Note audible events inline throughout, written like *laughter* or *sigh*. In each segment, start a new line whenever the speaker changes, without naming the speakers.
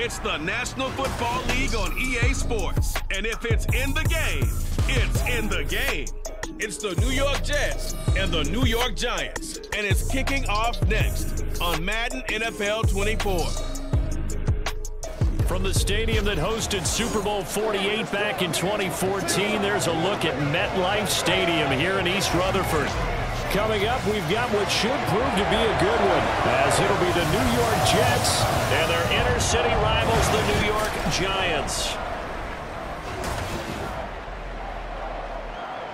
It's the National Football League on EA Sports. And if it's in the game, it's in the game. It's the New York Jets and the New York Giants. And it's kicking off next on Madden NFL 24.
From the stadium that hosted Super Bowl 48 back in 2014, there's a look at MetLife Stadium here in East Rutherford. Coming up, we've got what should prove to be a good one, as it'll be the New York Jets and their inner city rivals, the New York Giants.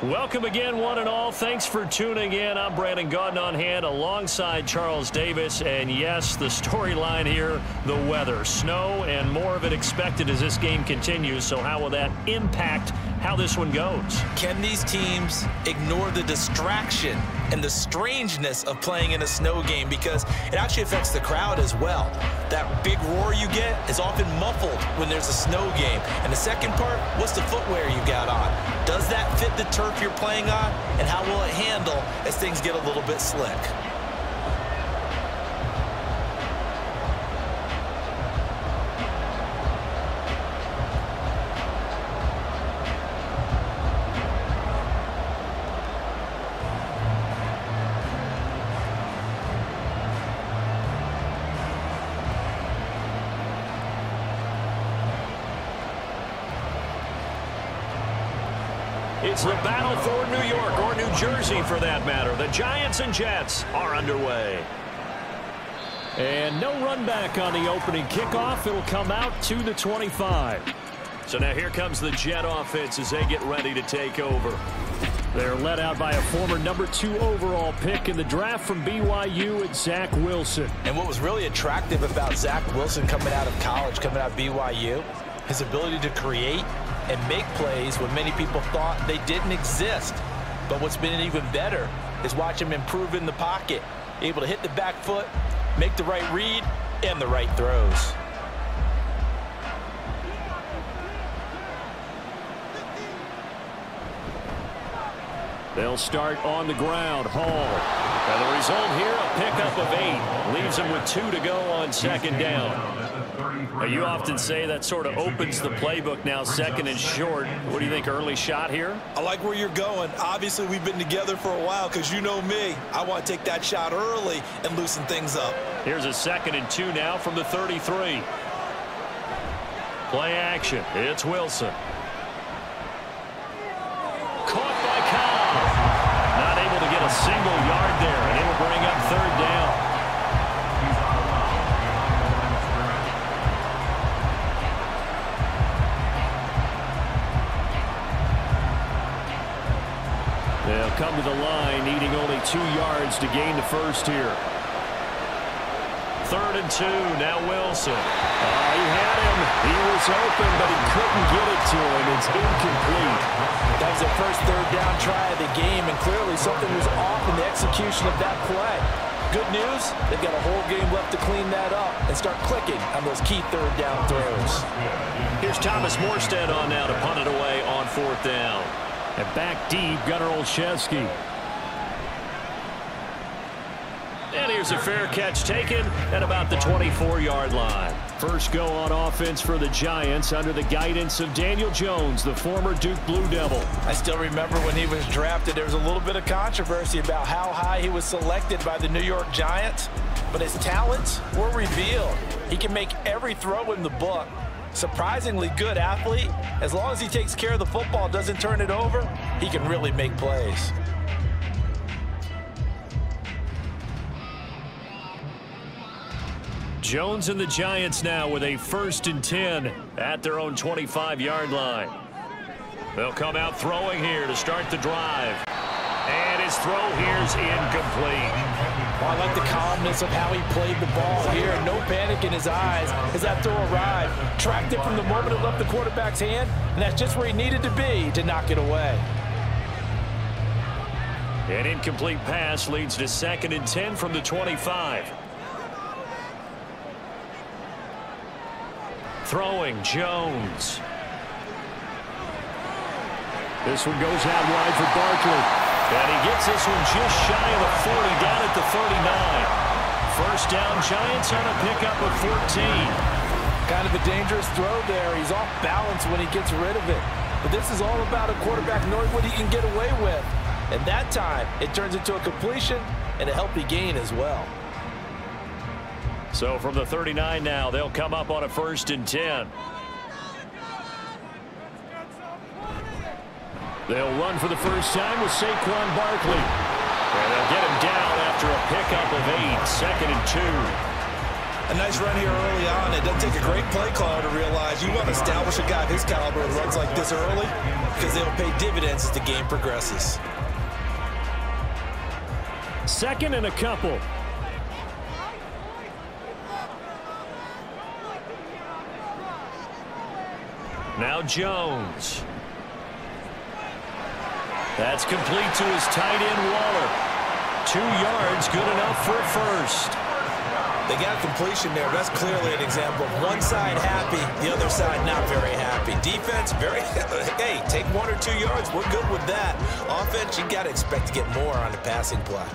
Welcome again, one and all. Thanks for tuning in. I'm Brandon Gaudin on hand alongside Charles Davis. And yes, the storyline here, the weather. Snow and more of it expected as this game continues. So how will that impact how this one goes?
Can these teams ignore the distraction and the strangeness of playing in a snow game because it actually affects the crowd as well. That big roar you get is often muffled when there's a snow game. And the second part, what's the footwear you got on? Does that fit the turf you're playing on? And how will it handle as things get a little bit slick?
For New York, or New Jersey for that matter. The Giants and Jets are underway. And no run back on the opening kickoff. It'll come out to the 25. So now here comes the Jet offense as they get ready to take over. They're led out by a former number two overall pick in the draft from BYU at Zach Wilson.
And what was really attractive about Zach Wilson coming out of college, coming out of BYU, his ability to create and make plays when many people thought they didn't exist. But what's been even better is watch him improve in the pocket, able to hit the back foot, make the right read, and the right throws.
They'll start on the ground. Hall. And the result here, a pickup of eight. Leaves him with two to go on second down. You often say that sort of opens the playbook now, second and short. What do you think, early shot here?
I like where you're going. Obviously, we've been together for a while because you know me. I want to take that shot early and loosen things up.
Here's a second and two now from the 33. Play action. It's Wilson. Yards to gain the first here. Third and two, now Wilson. Uh, he had him. He was open, but he couldn't get it to him. It's incomplete.
That was the first third down try of the game, and clearly something was off in the execution of that play. Good news, they've got a whole game left to clean that up and start clicking on those key third down throws.
Here's Thomas Morstead on now to punt it away on fourth down. And back deep, Gunnar Olszewski. And here's a fair catch taken at about the 24-yard line. First go on offense for the Giants under the guidance of Daniel Jones, the former Duke Blue Devil.
I still remember when he was drafted, there was a little bit of controversy about how high he was selected by the New York Giants, but his talents were revealed. He can make every throw in the book. Surprisingly good athlete. As long as he takes care of the football, doesn't turn it over, he can really make plays.
Jones and the Giants now with a first and 10 at their own 25-yard line. They'll come out throwing here to start the drive. And his throw here's incomplete.
I like the calmness of how he played the ball here. No panic in his eyes as that throw arrived. Tracked it from the moment it left the quarterback's hand, and that's just where he needed to be to knock it away.
An incomplete pass leads to second and 10 from the 25. Throwing Jones. This one goes out wide for Barkley. And he gets this one just shy of the 40 down at the 39. First down Giants on a pickup of 14.
Kind of a dangerous throw there. He's off balance when he gets rid of it. But this is all about a quarterback knowing what he can get away with. And that time, it turns into a completion and a healthy gain as well.
So from the 39 now, they'll come up on a first and 10. They'll run for the first time with Saquon Barkley. And they'll get him down after a pickup of eight, second and two.
A nice run here early on. It doesn't take a great play caller to realize you want to establish a guy of his caliber that runs like this early because they'll pay dividends as the game progresses.
Second and a couple. Now Jones. That's complete to his tight end, Waller. Two yards, good enough for first.
They got completion there. That's clearly an example of one side happy, the other side not very happy. Defense, very, *laughs* hey, take one or two yards. We're good with that. Offense, you got to expect to get more on the passing play.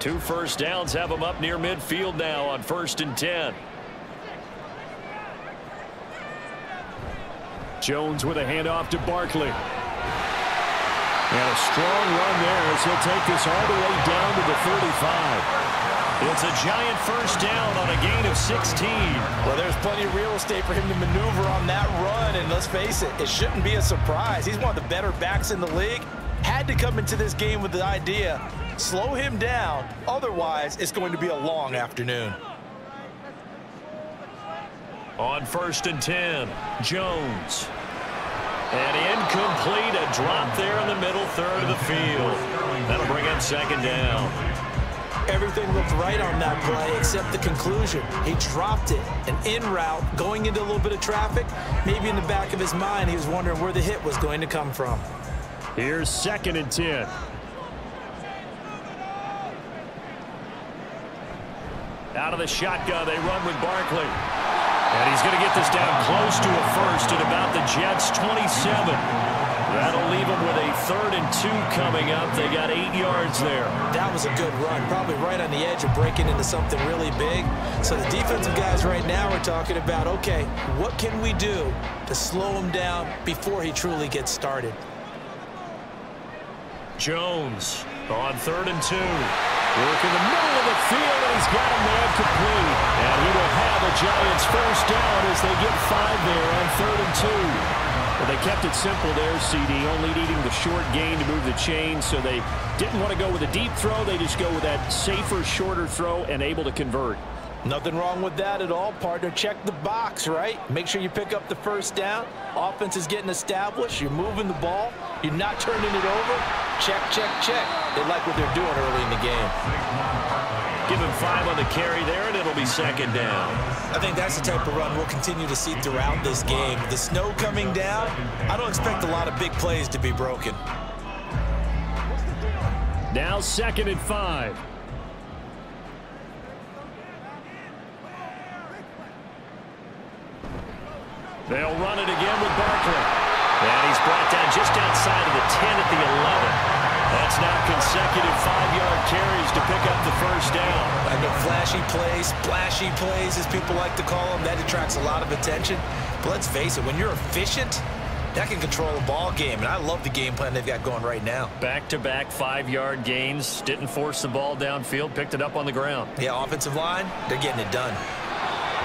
Two first downs have them up near midfield now on first and 10. Jones with a handoff to Barkley. And a strong run there as he'll take this all the way down to the 35. It's a giant first down on a gain of 16.
Well, there's plenty of real estate for him to maneuver on that run, and let's face it, it shouldn't be a surprise. He's one of the better backs in the league. Had to come into this game with the idea, slow him down, otherwise it's going to be a long afternoon.
On first and 10, Jones. And incomplete, a drop there in the middle third of the field. That'll bring him second down.
Everything looked right on that play except the conclusion. He dropped it. An in route, going into a little bit of traffic. Maybe in the back of his mind, he was wondering where the hit was going to come from.
Here's second and 10. Out of the shotgun, they run with Barkley. And he's going to get this down close to a first at about the Jets' 27. That'll leave them with a third and two coming up. They got eight yards there.
That was a good run, probably right on the edge of breaking into something really big. So the defensive guys right now are talking about, okay, what can we do to slow him down before he truly gets started?
Jones on third and two. Work in the middle of the field, and he's got him there complete. And he Giants first down as they get five there on third and two. Well, they kept it simple there, CD, only needing the short gain to move the chain, so they didn't want to go with a deep throw. They just go with that safer, shorter throw and able to convert.
Nothing wrong with that at all, partner. Check the box, right? Make sure you pick up the first down. Offense is getting established. You're moving the ball. You're not turning it over. Check, check, check. They like what they're doing early in the game.
Give him five on the carry there, and it'll be second down.
I think that's the type of run we'll continue to see throughout this game. The snow coming down, I don't expect a lot of big plays to be broken.
Now second and five. They'll run it again with Barkley. And he's brought down just outside of the 10 at the 11. That's now consecutive five-yard carries to pick up the first down.
I know flashy plays, splashy plays, as people like to call them, that attracts a lot of attention. But let's face it, when you're efficient, that can control a ball game, and I love the game plan they've got going right now.
Back-to-back five-yard gains, didn't force the ball downfield, picked it up on the ground.
Yeah, offensive line, they're getting it done.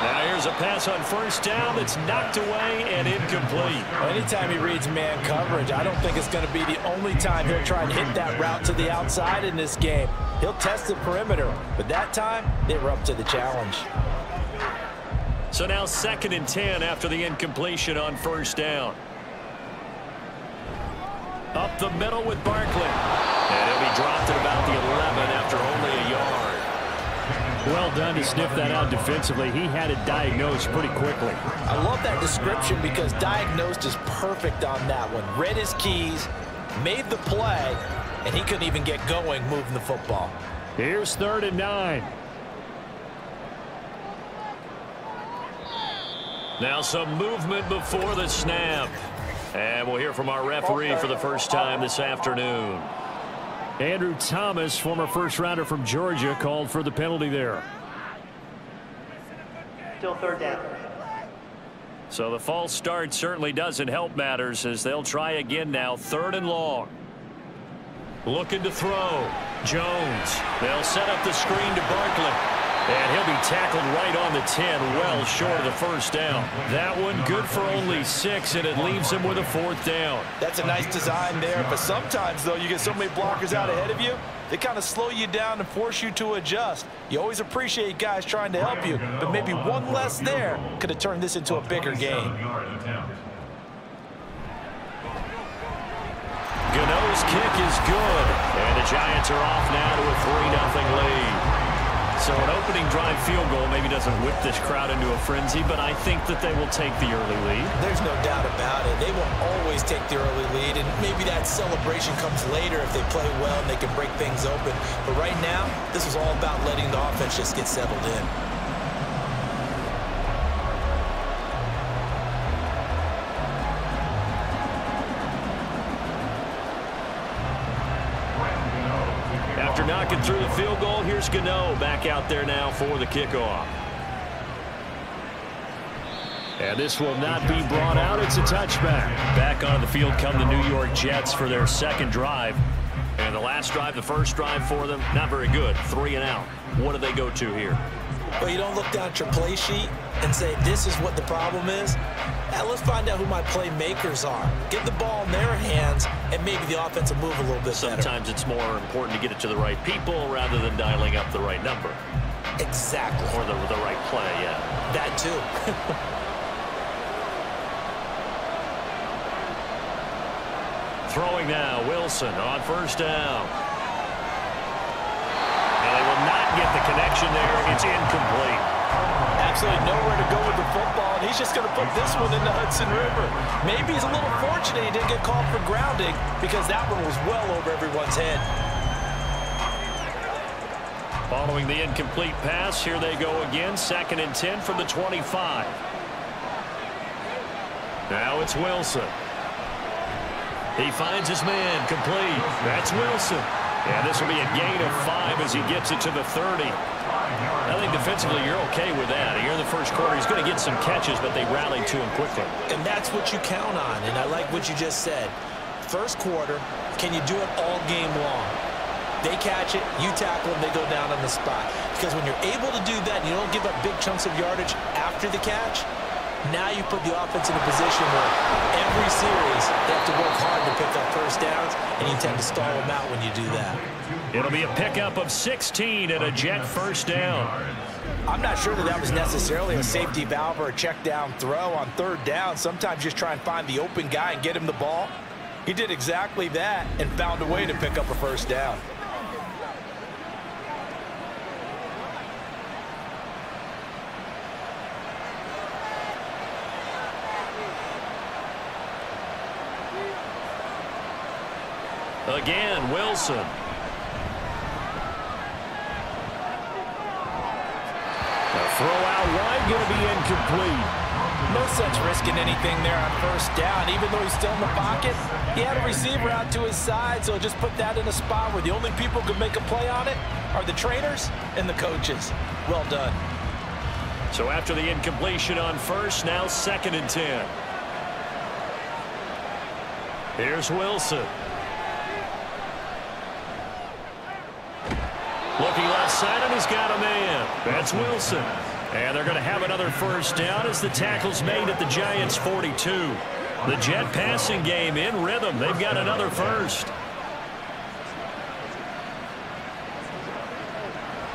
Now here's a pass on first down that's knocked away and incomplete.
Anytime he reads man coverage, I don't think it's going to be the only time he'll try and hit that route to the outside in this game. He'll test the perimeter, but that time they were up to the challenge.
So now second and 10 after the incompletion on first down. Up the middle with Barkley. Well done to sniff that out defensively. He had it diagnosed pretty quickly.
I love that description because diagnosed is perfect on that one. Read his keys, made the play, and he couldn't even get going moving the football.
Here's third and nine. Now some movement before the snap. And we'll hear from our referee for the first time this afternoon. Andrew Thomas, former first rounder from Georgia, called for the penalty there.
Still third down.
So the false start certainly doesn't help matters as they'll try again now, third and long. Looking to throw. Jones. They'll set up the screen to Barkley. And he'll be tackled right on the 10, well short of the first down. That one good for only six, and it leaves him with a fourth down.
That's a nice design there, but sometimes, though, you get so many blockers out ahead of you, they kind of slow you down and force you to adjust. You always appreciate guys trying to help you, but maybe one less there could have turned this into a bigger game.
Gano's kick is good, and the Giants are off now to a 3-0 lead. So an opening drive field goal maybe doesn't whip this crowd into a frenzy, but I think that they will take the early lead.
There's no doubt about it. They will always take the early lead, and maybe that celebration comes later if they play well and they can break things open. But right now, this is all about letting the offense just get settled in.
Knocking through the field goal. Here's Gano back out there now for the kickoff. And this will not be brought out. It's a touchback. Back onto the field come the New York Jets for their second drive. And the last drive, the first drive for them, not very good. Three and out. What do they go to here?
Well, you don't look down at your play sheet and say, this is what the problem is. Now, let's find out who my playmakers are. Get the ball in their hands, and maybe the offense will move a little bit
Sometimes
better.
it's more important to get it to the right people rather than dialing up the right number.
Exactly.
Or the, the right play, yeah.
That too. *laughs*
Throwing now, Wilson on first down. And they will not get the connection there. It's incomplete
absolutely nowhere to go with the football, and he's just going to put this one in the Hudson River. Maybe he's a little fortunate he didn't get called for grounding because that one was well over everyone's head.
Following the incomplete pass, here they go again. Second and 10 from the 25. Now it's Wilson. He finds his man complete. That's Wilson. And this will be a gain of five as he gets it to the 30. I think defensively you're okay with that. Here in the first quarter, he's going to get some catches, but they rallied to him quickly.
And that's what you count on, and I like what you just said. First quarter, can you do it all game long? They catch it, you tackle them, they go down on the spot. Because when you're able to do that, you don't give up big chunks of yardage after the catch, now you put the offense in a position where every series they have to work hard to pick up first downs, and you tend to stall them out when you do that.
It'll be a pickup of 16 and a jet first down.
I'm not sure that that was necessarily a safety valve or a check down throw on third down. Sometimes just try and find the open guy and get him the ball. He did exactly that and found a way to pick up a first down.
Again, Wilson. Throw out wide, going to be incomplete.
No sense risking anything there on first down. Even though he's still in the pocket, he had a receiver out to his side, so just put that in a spot where the only people who can make a play on it are the trainers and the coaches. Well done.
So after the incompletion on first, now second and 10. Here's Wilson. Looking left side, and he's got a man. That's Wilson. And they're going to have another first down as the tackle's made at the Giants' 42. The Jet passing game in rhythm. They've got another first.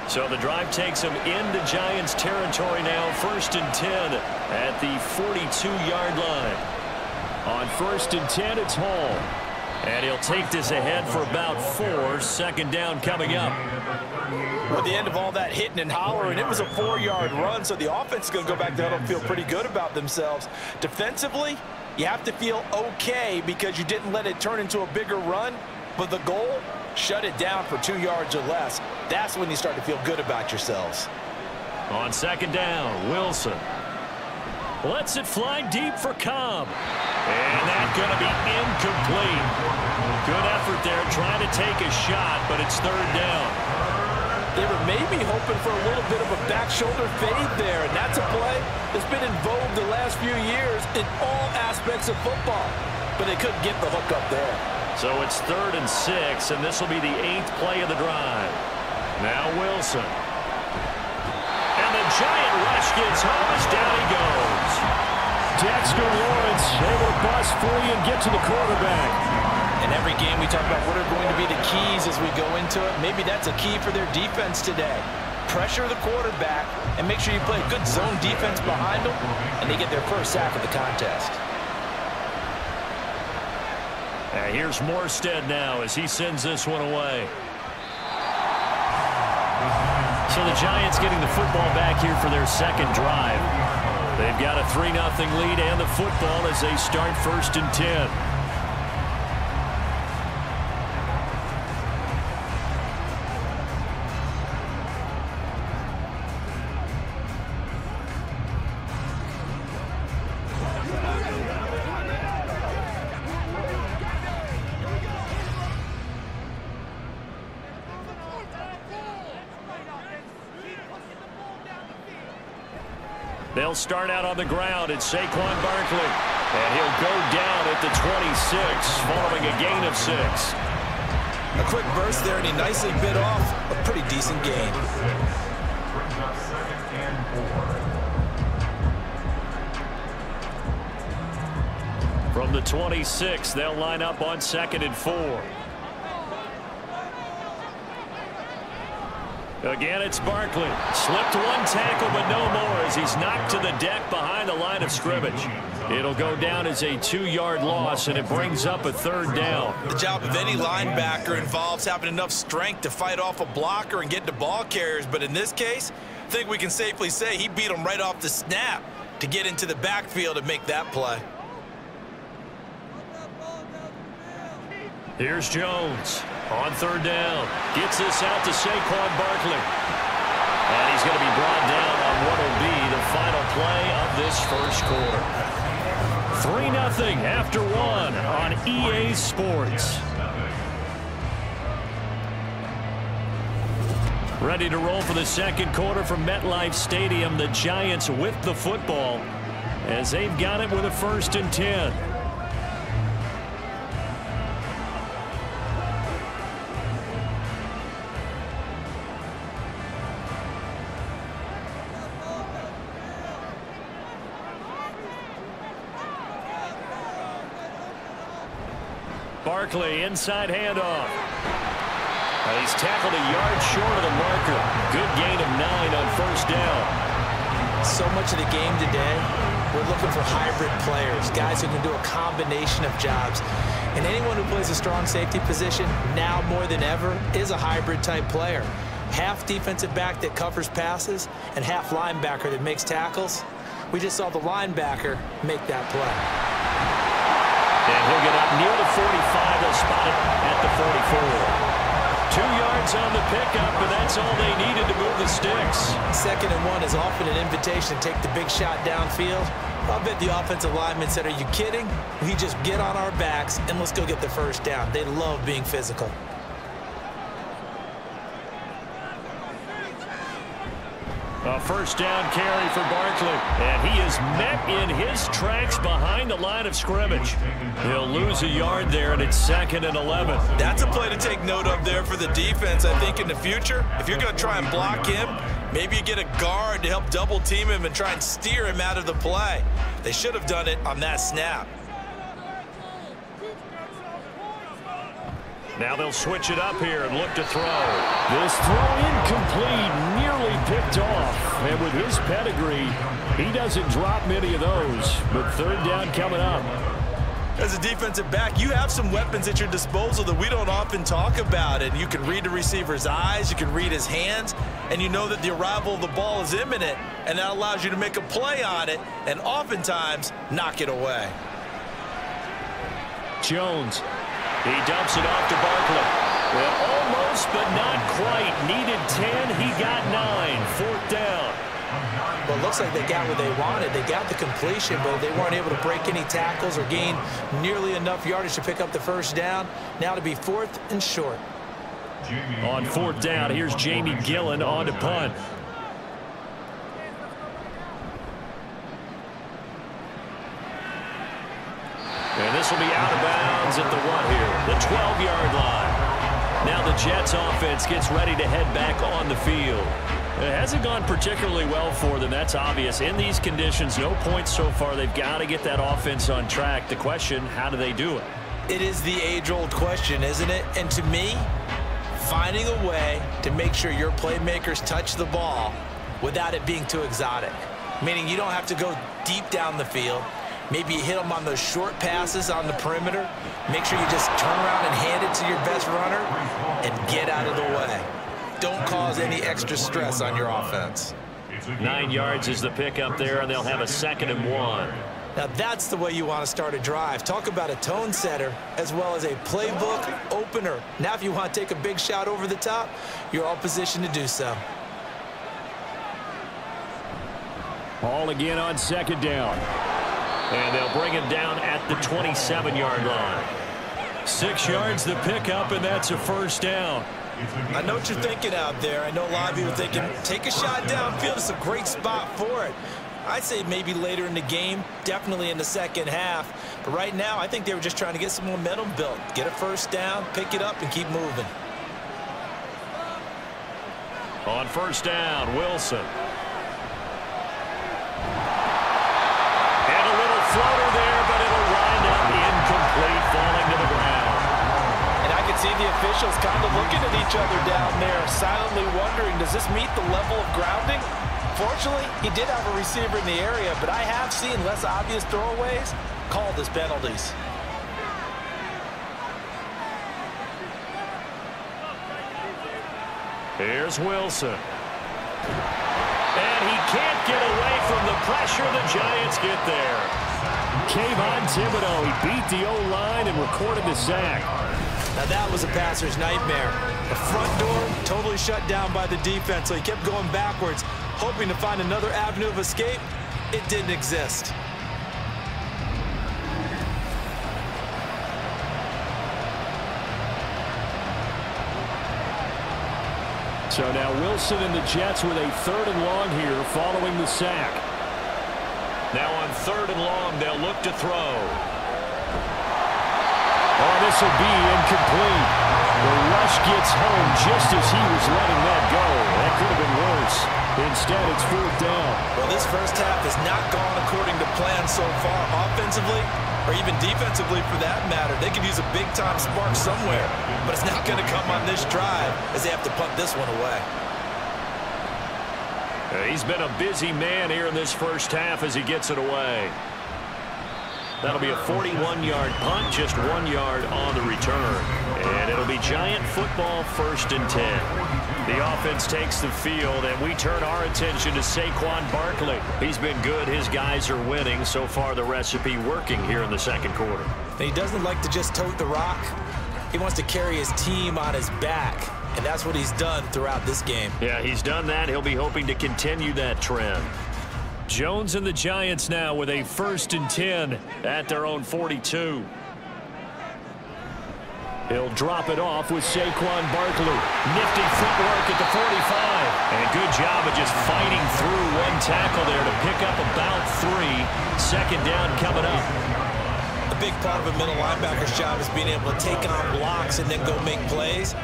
So the drive takes them into Giants territory now. First and 10 at the 42-yard line. On first and 10, it's Hall. And he'll take this ahead for about four. Second down coming up.
With the end of all that hitting and hollering, it was a four-yard run, so the offense is going to go back there and feel pretty good about themselves. Defensively, you have to feel okay because you didn't let it turn into a bigger run, but the goal, shut it down for two yards or less. That's when you start to feel good about yourselves.
On second down, Wilson. Lets it fly deep for Cobb. And that's going to be incomplete. Good effort there trying to take a shot, but it's third down.
They were maybe hoping for a little bit of a back shoulder fade there, and that's a play that's been in vogue the last few years in all aspects of football. But they couldn't get the hook up there.
So it's third and six, and this will be the eighth play of the drive. Now Wilson. And the giant rush gets home as down he goes. Dexter Lawrence able to bust free and get to the quarterback.
In every game we talk about what are going to be the keys as we go into it. Maybe that's a key for their defense today. Pressure the quarterback and make sure you play good zone defense behind them, and they get their first sack of the contest.
And here's Morstead now as he sends this one away. So the Giants getting the football back here for their second drive. They've got a 3-0 lead and the football as they start first and 10. They'll start out on the ground. It's Saquon Barkley. And he'll go down at the 26 following a gain of six.
A quick burst there, and he nicely bit off a pretty decent gain.
From the 26, they'll line up on second and four. Again, it's Barkley. Slipped one tackle, but no more as he's knocked to the deck behind the line of scrimmage. It'll go down as a two-yard loss, and it brings up a third down.
The job of any linebacker involves having enough strength to fight off a blocker and get to ball carriers, but in this case, I think we can safely say he beat him right off the snap to get into the backfield and make that play.
Here's Jones on third down. Gets this out to Saquon Barkley. And he's going to be brought down on what will be the final play of this first quarter. 3-0 after one on EA Sports. Ready to roll for the second quarter from MetLife Stadium. The Giants with the football as they've got it with a first and 10. Barkley, inside handoff. He's tackled a yard short of the marker. Good gain of nine on first down.
So much of the game today, we're looking for hybrid players, guys who can do a combination of jobs. And anyone who plays a strong safety position, now more than ever, is a hybrid type player. Half defensive back that covers passes and half linebacker that makes tackles. We just saw the linebacker make that play.
And he'll get up near the 45. They'll spot it at the 44. Two yards on the pickup, and that's all they needed to move the sticks.
Second and one is often an invitation to take the big shot downfield. I'll bet the offensive lineman said, are you kidding? We just get on our backs, and let's go get the first down. They love being physical.
First down carry for Barkley. And he is met in his tracks behind the line of scrimmage. He'll lose a yard there, and it's second and 11.
That's a play to take note of there for the defense. I think in the future, if you're going to try and block him, maybe you get a guard to help double team him and try and steer him out of the play. They should have done it on that snap.
Now they'll switch it up here and look to throw. This throw incomplete, picked off. And with his pedigree, he doesn't drop many of those. But third down coming up.
As a defensive back, you have some weapons at your disposal that we don't often talk about. And you can read the receiver's eyes, you can read his hands, and you know that the arrival of the ball is imminent. And that allows you to make a play on it and oftentimes knock it away.
Jones he dumps it off to Barkley. Well, almost, but not quite. Needed 10. He got 9. Fourth down.
Well, it looks like they got what they wanted. They got the completion, but they weren't able to break any tackles or gain nearly enough yardage to pick up the first down. Now to be fourth and short.
On fourth down, here's Jamie Gillan on to punt. And this will be out of bounds at the one here? The 12-yard line. Now the Jets offense gets ready to head back on the field. It hasn't gone particularly well for them. That's obvious. In these conditions, no points so far. They've got to get that offense on track. The question, how do they do it?
It is the age-old question, isn't it? And to me, finding a way to make sure your playmakers touch the ball without it being too exotic. Meaning you don't have to go deep down the field. Maybe you hit them on those short passes on the perimeter. Make sure you just turn around and hand it to your best runner and get out of the way. Don't cause any extra stress on your offense.
Nine yards is the pickup there, and they'll have a second and one.
Now that's the way you want to start a drive. Talk about a tone setter as well as a playbook opener. Now if you want to take a big shot over the top, you're all positioned to do so.
Ball again on second down. And they'll bring him down at the 27-yard line. Six yards the pickup, and that's a first down.
I know what you're thinking out there. I know a lot of you are thinking, take a shot downfield. It's a great spot for it. I'd say maybe later in the game, definitely in the second half. But right now, I think they were just trying to get some momentum built. Get a first down, pick it up, and keep moving.
On first down, Wilson.
Officials kind of looking at each other down there, silently wondering, does this meet the level of grounding? Fortunately, he did have a receiver in the area, but I have seen less obvious throwaways called as penalties.
Here's Wilson. And he can't get away from the pressure. The Giants get there. Kayvon Thibodeaux, he beat the O-line and recorded the sack.
Now that was a passer's nightmare. The front door totally shut down by the defense, so he kept going backwards, hoping to find another avenue of escape. It didn't exist.
So now Wilson and the Jets with a third and long here following the sack. Now on third and long, they'll look to throw. Oh, this will be incomplete. The rush gets home just as he was letting that go. That could have been worse. Instead, it's fourth down.
Well, this first half has not gone according to plan so far offensively or even defensively for that matter. They could use a big-time spark somewhere, but it's not going to come on this drive as they have to punt this one away.
He's been a busy man here in this first half as he gets it away. That'll be a 41-yard punt, just one yard on the return. And it'll be Giant football first and 10. The offense takes the field, and we turn our attention to Saquon Barkley. He's been good. His guys are winning. So far, the recipe working here in the second quarter.
And he doesn't like to just tote the rock. He wants to carry his team on his back, and that's what he's done throughout this game.
Yeah, he's done that. He'll be hoping to continue that trend. Jones and the Giants now with a first and 10 at their own 42. He'll drop it off with Saquon Barkley. Nifty footwork at the 45. And good job of just fighting through one tackle there to pick up about three. Second down coming up.
A big part of a middle linebacker's job is being able to take on blocks and then go make plays.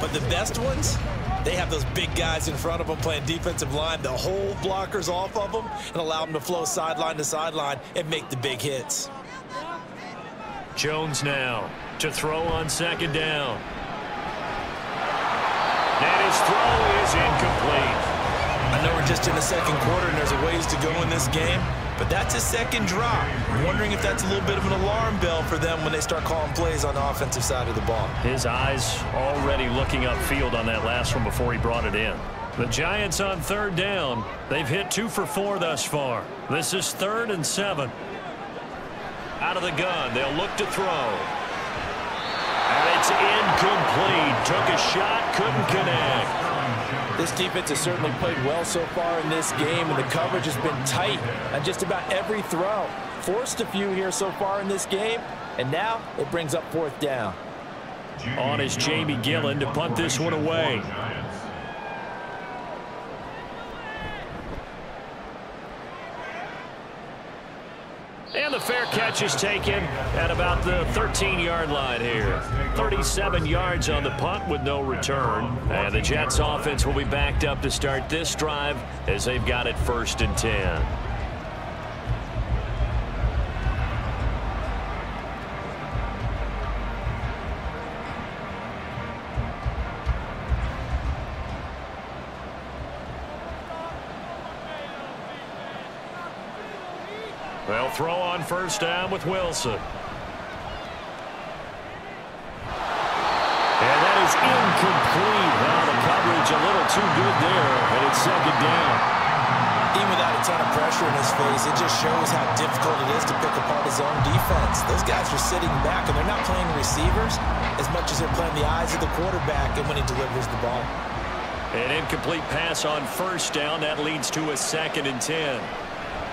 But the best ones, they have those big guys in front of them playing defensive line. They'll hold blockers off of them and allow them to flow sideline to sideline and make the big hits.
Jones now to throw on second down. And his throw is incomplete.
I know we're just in the second quarter and there's a ways to go in this game, but that's a second drop. I'm wondering if that's a little bit of an alarm bell for them when they start calling plays on the offensive side of the ball.
His eyes already looking upfield on that last one before he brought it in. The Giants on third down. They've hit two for four thus far. This is third and seven. Out of the gun. They'll look to throw. And it's incomplete. Took a shot, couldn't connect.
This defense has certainly played well so far in this game, and the coverage has been tight on just about every throw. Forced a few here so far in this game, and now it brings up fourth down.
On is Jamie Gillan to punt this one away. And the fair catch is taken at about the 13-yard line here. 37 yards on the punt with no return. And the Jets offense will be backed up to start this drive as they've got it first and 10. They'll throw on first down with Wilson. And that is incomplete. Now the coverage a little too good there, and it's second down.
Even without a ton of pressure in his face, it just shows how difficult it is to pick apart his own defense. Those guys are sitting back, and they're not playing receivers as much as they're playing the eyes of the quarterback and when he delivers the ball.
An incomplete pass on first down. That leads to a second and ten.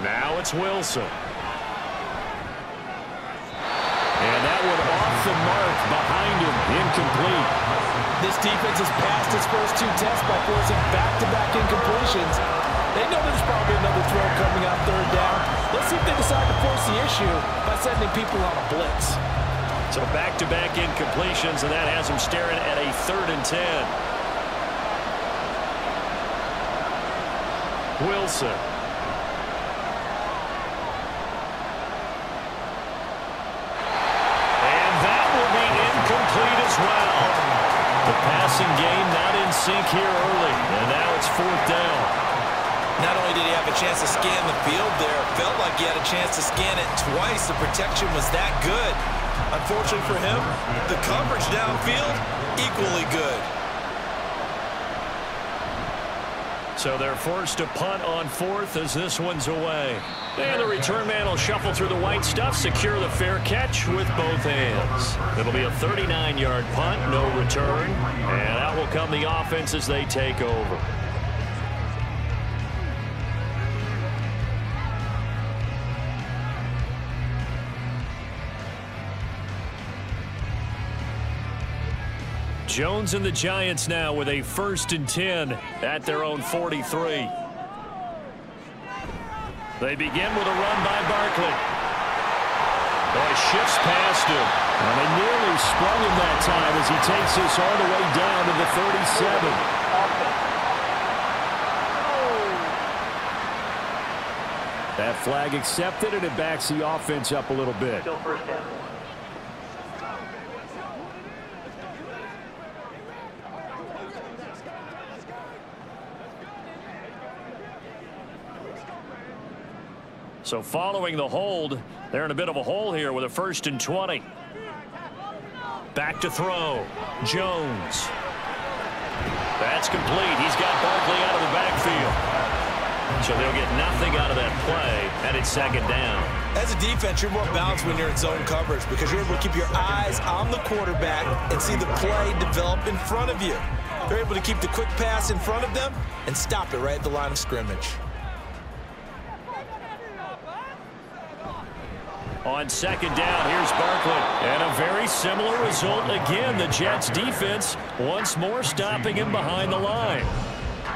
Now it's Wilson. And that one off the mark behind him. Incomplete.
This defense has passed its first two tests by forcing back-to-back -back incompletions. They know there's probably another throw coming on third down. Let's see if they decide to force the issue by sending people on a blitz.
So back-to-back -back incompletions, and that has them staring at a third and ten. Wilson.
He had a chance to scan it twice. The protection was that good. Unfortunately for him, the coverage downfield, equally good.
So they're forced to punt on fourth as this one's away. And the return man will shuffle through the white stuff, secure the fair catch with both hands. It'll be a 39-yard punt, no return. And that will come the offense as they take over. Jones and the Giants now with a first and 10 at their own 43. They begin with a run by Barkley. Boy, shifts past him. And they nearly sprung him that time as he takes this all the way down to the 37. That flag accepted, and it backs the offense up a little bit. So following the hold, they're in a bit of a hole here with a first and 20. Back to throw. Jones. That's complete. He's got Barkley out of the backfield. So they'll get nothing out of that play, and it's second down.
As a defense, you're more balanced when you're in zone coverage because you're able to keep your eyes on the quarterback and see the play develop in front of you. They're able to keep the quick pass in front of them and stop it right at the line of scrimmage.
On second down, here's Barkley. And a very similar result again. The Jets defense once more stopping him behind the line.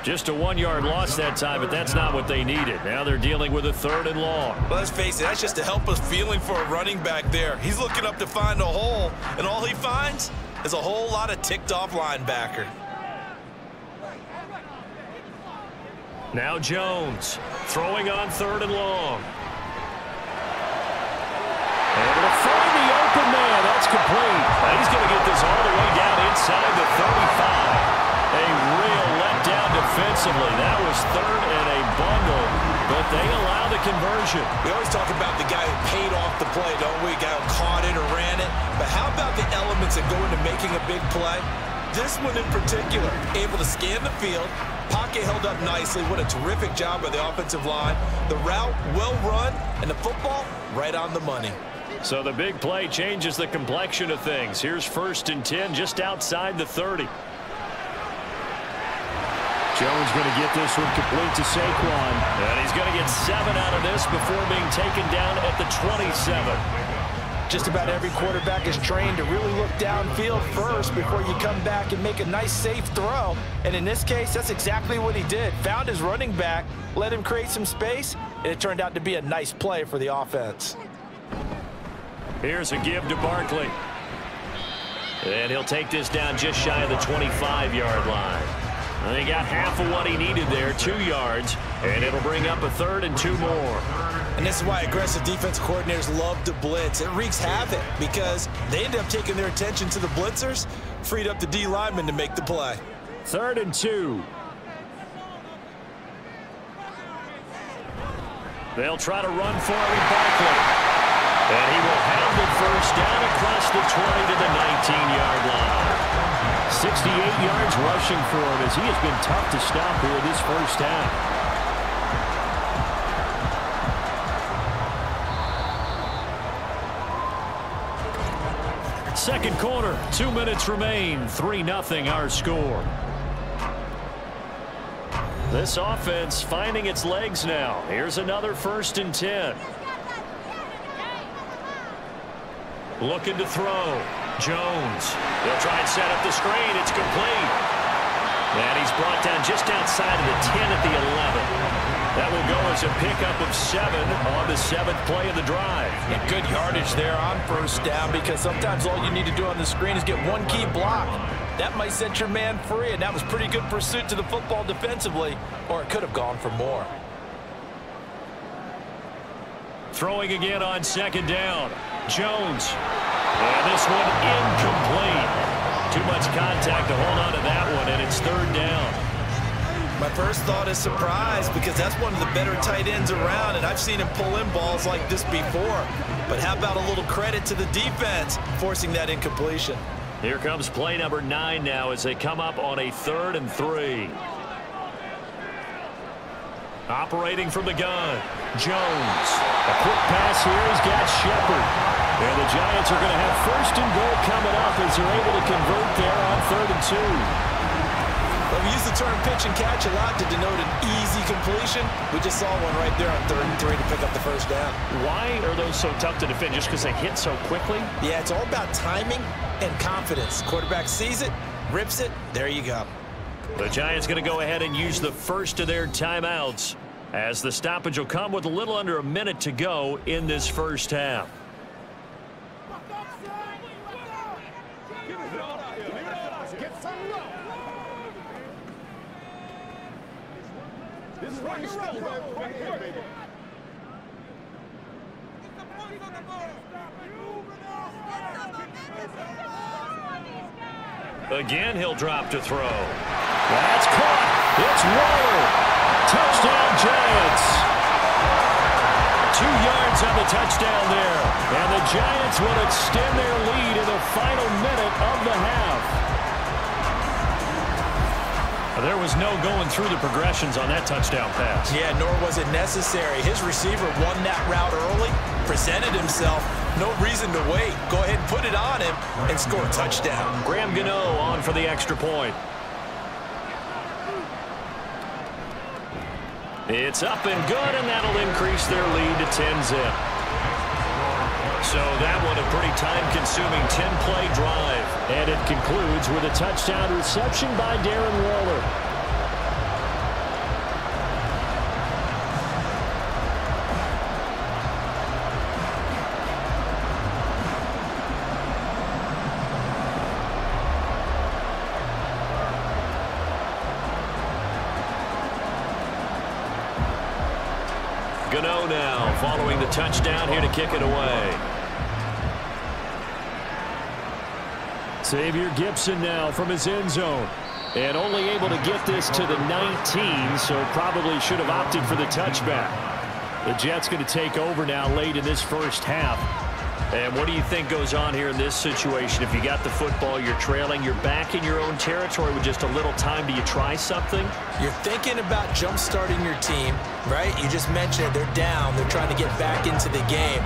Just a one-yard loss that time, but that's not what they needed. Now they're dealing with a third and long.
Let's face it, that's just a helpless feeling for a running back there. He's looking up to find a hole, and all he finds is a whole lot of ticked-off linebacker.
Now Jones throwing on third and long. He's going to get this all the way down inside the 35. A real letdown defensively. That was third and a bundle, but they allow the conversion.
We always talk about the guy who paid off the play, don't we? Guy who caught it or ran it. But how about the elements that go into making a big play? This one in particular, able to scan the field, pocket held up nicely. What a terrific job by the offensive line. The route, well run, and the football, right on the money.
So the big play changes the complexion of things. Here's first and 10 just outside the 30. Jones going to get this one complete to Saquon. And he's going to get seven out of this before being taken down at the 27.
Just about every quarterback is trained to really look downfield first before you come back and make a nice, safe throw. And in this case, that's exactly what he did. Found his running back, let him create some space, and it turned out to be a nice play for the offense.
Here's a give to Barkley. And he'll take this down just shy of the 25-yard line. And he got half of what he needed there, two yards, and it'll bring up a third and two more.
And this is why aggressive defense coordinators love to blitz. It wreaks havoc because they end up taking their attention to the blitzers, freed up the D lineman to make the play.
Third and two. They'll try to run for it with Barkley. And he will have the first down across the 20 to the 19-yard line. 68 yards rushing for him as he has been tough to stop here this first half. Second quarter, two minutes remain, 3-0 our score. This offense finding its legs now. Here's another first and 10. Looking to throw. Jones. They'll try and set up the screen. It's complete. And he's brought down just outside of the 10 at the 11. That will go as a pickup of seven on the seventh play of the drive.
And good yardage there on first down because sometimes all you need to do on the screen is get one key block. That might set your man free, and that was pretty good pursuit to the football defensively, or it could have gone for more.
Throwing again on second down. Jones. And this one incomplete. Too much contact to hold on to that one, and it's third down.
My first thought is surprise because that's one of the better tight ends around, and I've seen him pull in balls like this before. But how about a little credit to the defense forcing that incompletion?
Here comes play number nine now as they come up on a third and three. Operating from the gun, Jones. A quick pass here. He's got Shepard. And the Giants are going to have first and goal coming up as they're able to convert there on third and two.
Well, we use the term pitch and catch a lot to denote an easy completion. We just saw one right there on third and three to pick up the first down.
Why are those so tough to defend? Just because they hit so quickly?
Yeah, it's all about timing and confidence. Quarterback sees it, rips it, there you go.
The Giants are going to go ahead and use the first of their timeouts as the stoppage will come with a little under a minute to go in this first half. Again, he'll drop to throw. That's caught. It's Waller. Touchdown, Giants. Two yards on the touchdown there. And the Giants will extend their lead in the final minute There was no going through the progressions on that touchdown pass.
Yeah, nor was it necessary. His receiver won that route early, presented himself. No reason to wait. Go ahead and put it on him and score a touchdown.
Graham Gano on for the extra point. It's up and good, and that'll increase their lead to 10 zip. So that one a pretty time-consuming 10-play drive. And it concludes with a touchdown reception by Darren Waller. Gano now following the touchdown here to kick it away. Xavier Gipson now from his end zone. And only able to get this to the 19, so probably should have opted for the touchback. The Jets going to take over now late in this first half. And what do you think goes on here in this situation? If you got the football, you're trailing, you're back in your own territory with just a little time. Do you try something?
You're thinking about jump-starting your team, right? You just mentioned. They're down. They're trying to get back into the game.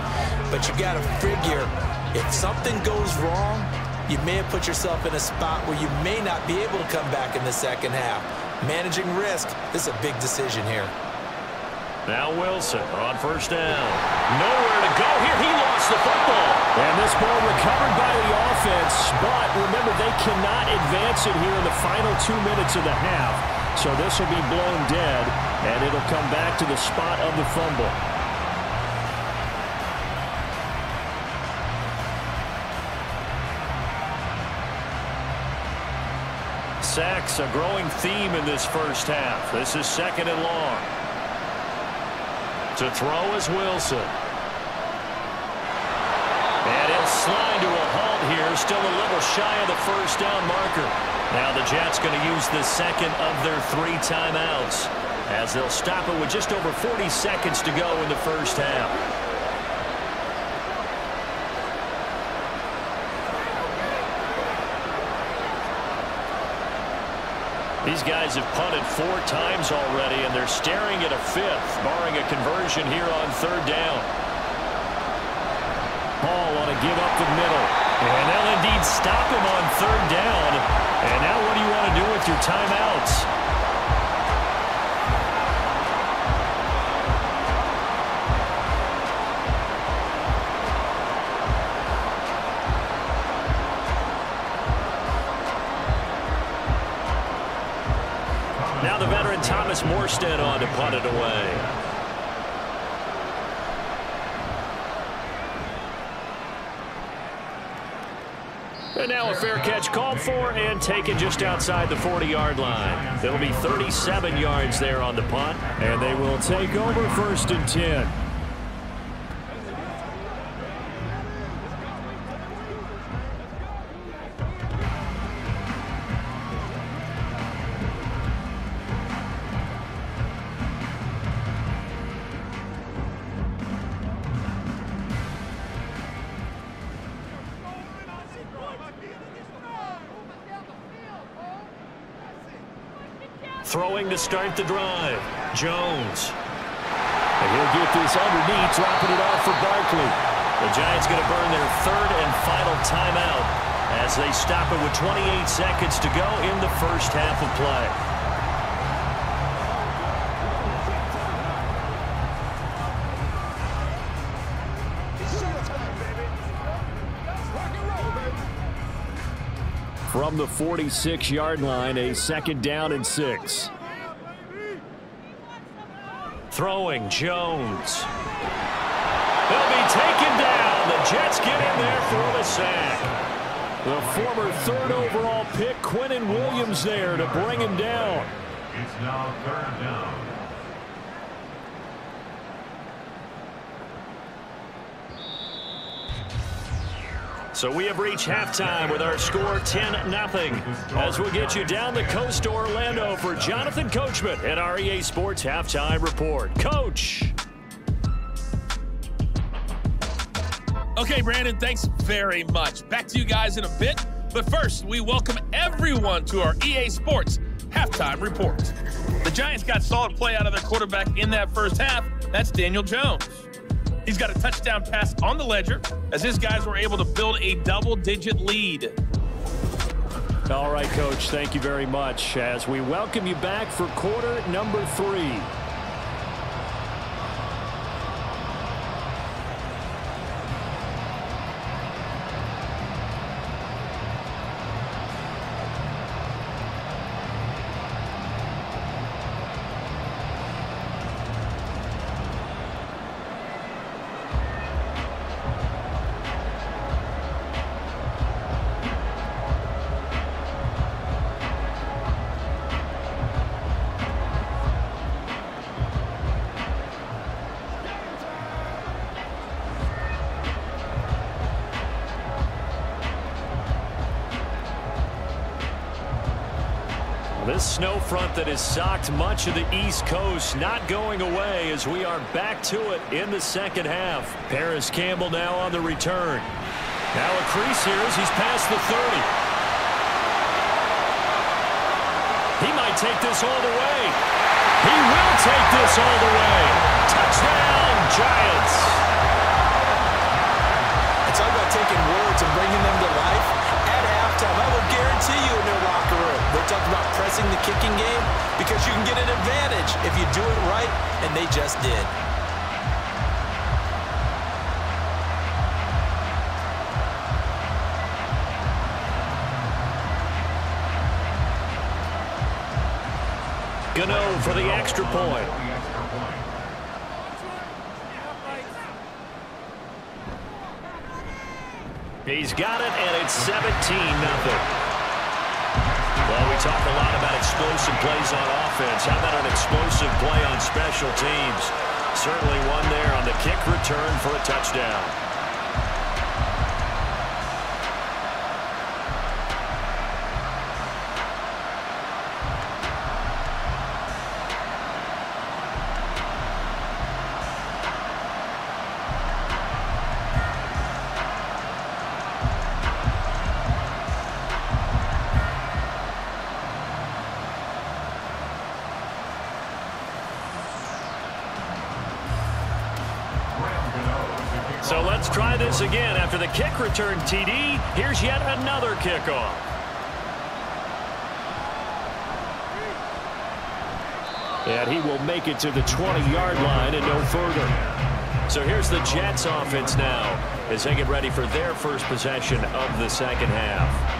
But you got to figure if something goes wrong, you may have put yourself in a spot where you may not be able to come back in the second half. Managing risk, is a big decision here.
Now Wilson on first down. Nowhere to go here. He lost the football. And this ball recovered by the offense, but remember, they cannot advance it here in the final two minutes of the half. So this will be blown dead, and it'll come back to the spot of the fumble. Sacks, a growing theme in this first half. This is second and long. To throw is Wilson. And it'll slide to a halt here, still a little shy of the first down marker. Now the Jets going to use the second of their three timeouts as they'll stop it with just over 40 seconds to go in the first half. These guys have punted four times already, and they're staring at a fifth, barring a conversion here on third down. Hall want to give up the middle. And they'll indeed stop him on third down. And now what do you want to do with your timeouts? On to punt it away. And now a fair catch called for and taken just outside the 40-yard line. There'll be 37 yards there on the punt, and they will take over first and 10. Start the drive. Jones. And he'll get this underneath, dropping it off for Barkley. The Giants going to burn their third and final timeout as they stop it with 28 seconds to go in the first half of play. from the 46-yard line, a second down and six. Throwing, Jones. They'll be taken down. The Jets get in there for the sack. The former third overall pick, Quinnen Williams there to bring him down. It's now third down. So we have reached halftime with our score 10-0 as we get you down the coast to Orlando for Jonathan Coachman at our EA Sports Halftime Report. Coach.
Okay, Brandon, thanks very much. Back to you guys in a bit. But first, we welcome everyone to our EA Sports Halftime Report. The Giants got solid play out of their quarterback in that first half. That's Daniel Jones. He's got a touchdown pass on the ledger as his guys were able to build a double-digit lead.
All right, Coach, thank you very much as we welcome you back for quarter number three. That has socked much of the East Coast not going away as we are back to it in the second half. Parris Campbell now on the return. Now a crease here as he's past the 30. He might take this all the way. He will take this all the way. Touchdown, Giants.
It's all about taking words and bringing them to life. At halftime, I will guarantee you in their locker room, they talking about pressing the kicking game because you can get an advantage if you do it right, and they just did.
Gano for the extra point. He's got it, and it's 17-0 we talk a lot about explosive plays on offense. How about an explosive play on special teams? Certainly one there on the kick return for a touchdown. Once again after the kick return TD. Here's yet another kickoff. And he will make it to the 20-yard line and no further. So here's the Jets offense now as they get ready for their first possession of the second half.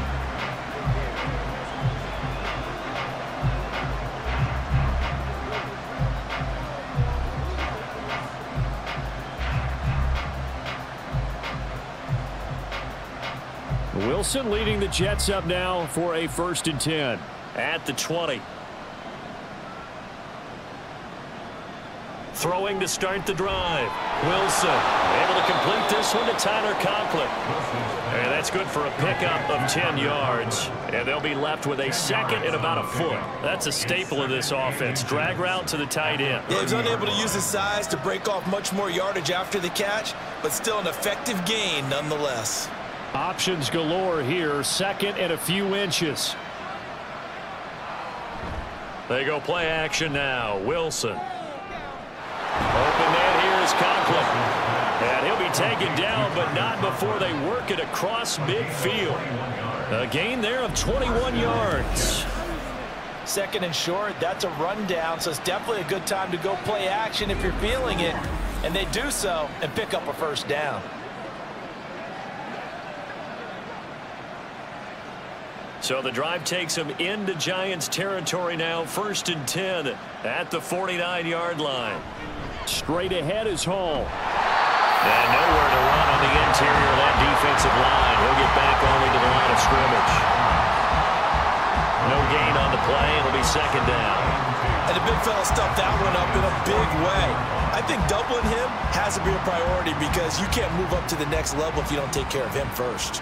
Wilson leading the Jets up now for a first and 10 at the 20. Throwing to start the drive. Wilson able to complete this one to Tyler Conklin. And that's good for a pickup of 10 yards. And they'll be left with a second and about a foot. That's a staple of this offense. Drag route to the tight end.
Yeah, he's unable to use his size to break off much more yardage after the catch, but still an effective gain nonetheless.
Options galore here. Second and a few inches. They go play action now. Wilson. Open man here is Conklin. And he'll be taken down, but not before they work it across midfield. A gain there of 21 yards.
Second and short, that's a rundown, so it's definitely a good time to go play action if you're feeling it. And they do so and pick up a first down.
So the drive takes them into Giants territory now. First and 10 at the 49-yard line. Straight ahead is Hall. And nowhere to run on the interior of that defensive line. He'll get back only to the line of scrimmage. No gain on the play. It'll be second down.
And the big fella stuffed that one up in a big way. I think doubling him has to be a priority because you can't move up to the next level if you don't take care of him first.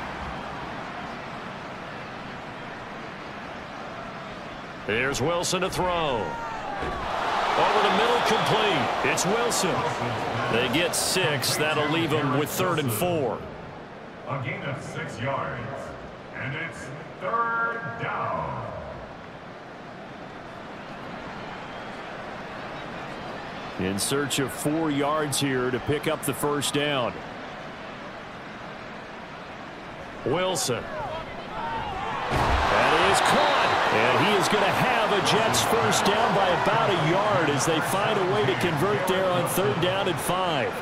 Here's Wilson to throw. Over the middle, complete. It's Wilson. They get six. That'll leave them with third and four.
A gain of six yards. And it's third down.
In search of four yards here to pick up the first down. Wilson. That is caught. And he is going to have a Jets first down by about a yard as they find a way to convert there on third down and five.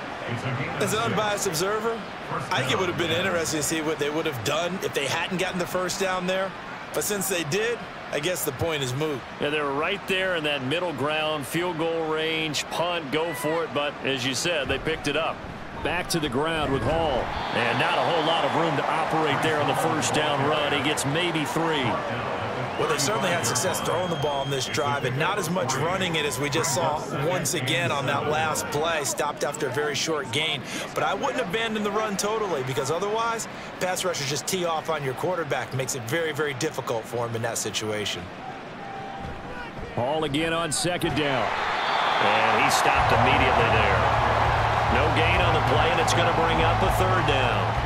As an unbiased observer, I think it would have been interesting to see what they would have done if they hadn't gotten the first down there. But since they did, I guess the point is moot.
Yeah, they're right there in that middle ground, field goal range, punt, go for it. But as you said, they picked it up. Back to the ground with Hall. And not a whole lot of room to operate there on the first down run. He gets maybe three.
Well, they certainly had success throwing the ball on this drive and not as much running it as we just saw once again on that last play. Stopped after a very short gain. But I wouldn't abandon the run totally because otherwise, pass rushers just tee off on your quarterback. Makes it very, very difficult for him in that situation.
Ball again on second down. And he stopped immediately there. No gain on the play, and it's going to bring up a third down.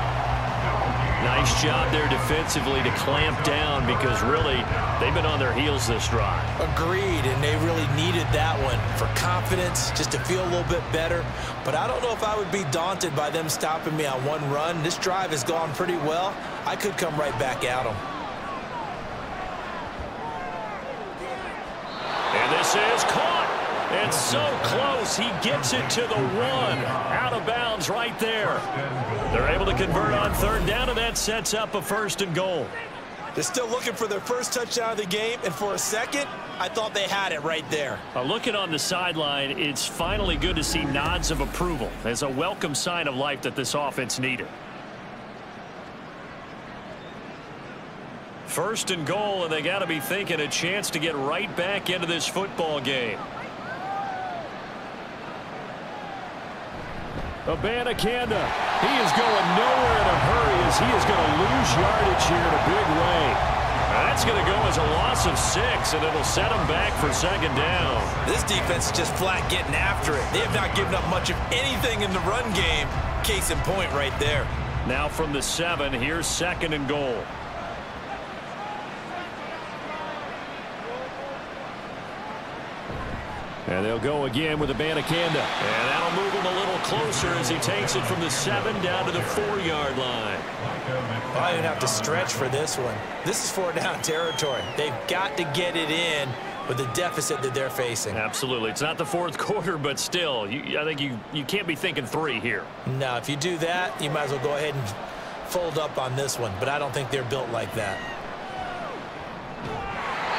Nice job there defensively to clamp down because really they've been on their heels this drive.
Agreed, and they really needed that one for confidence, just to feel a little bit better. But I don't know if I would be daunted by them stopping me on one run. This drive has gone pretty well. I could come right back at them.
And this is caught. So close. He gets it to the one. Out of bounds right there. They're able to convert on third down, and that sets up a first and goal.
They're still looking for their first touchdown of the game, and for a second, I thought they had it right there.
Uh, looking on the sideline, it's finally good to see nods of approval as a welcome sign of life that this offense needed. First and goal, and they got to be thinking a chance to get right back into this football game. Abanikanda, he is going nowhere in a hurry as he is going to lose yardage here in a big way. That's going to go as a loss of six, and it'll set him back for second down.
This defense is just flat getting after it. They have not given up much of anything in the run game. Case in point right there.
Now from the seven, here's second and goal. And they'll go again with Abanikanda. And that'll move him a little closer as he takes it from the seven down to the four-yard line.
I don't have to stretch for this one. This is four down territory. They've got to get it in with the deficit that they're facing.
Absolutely. It's not the fourth *laughs* quarter, but still, you, I think you, you can't be thinking three here.
No, if you do that, you might as well go ahead and fold up on this one, but I don't think they're built like that.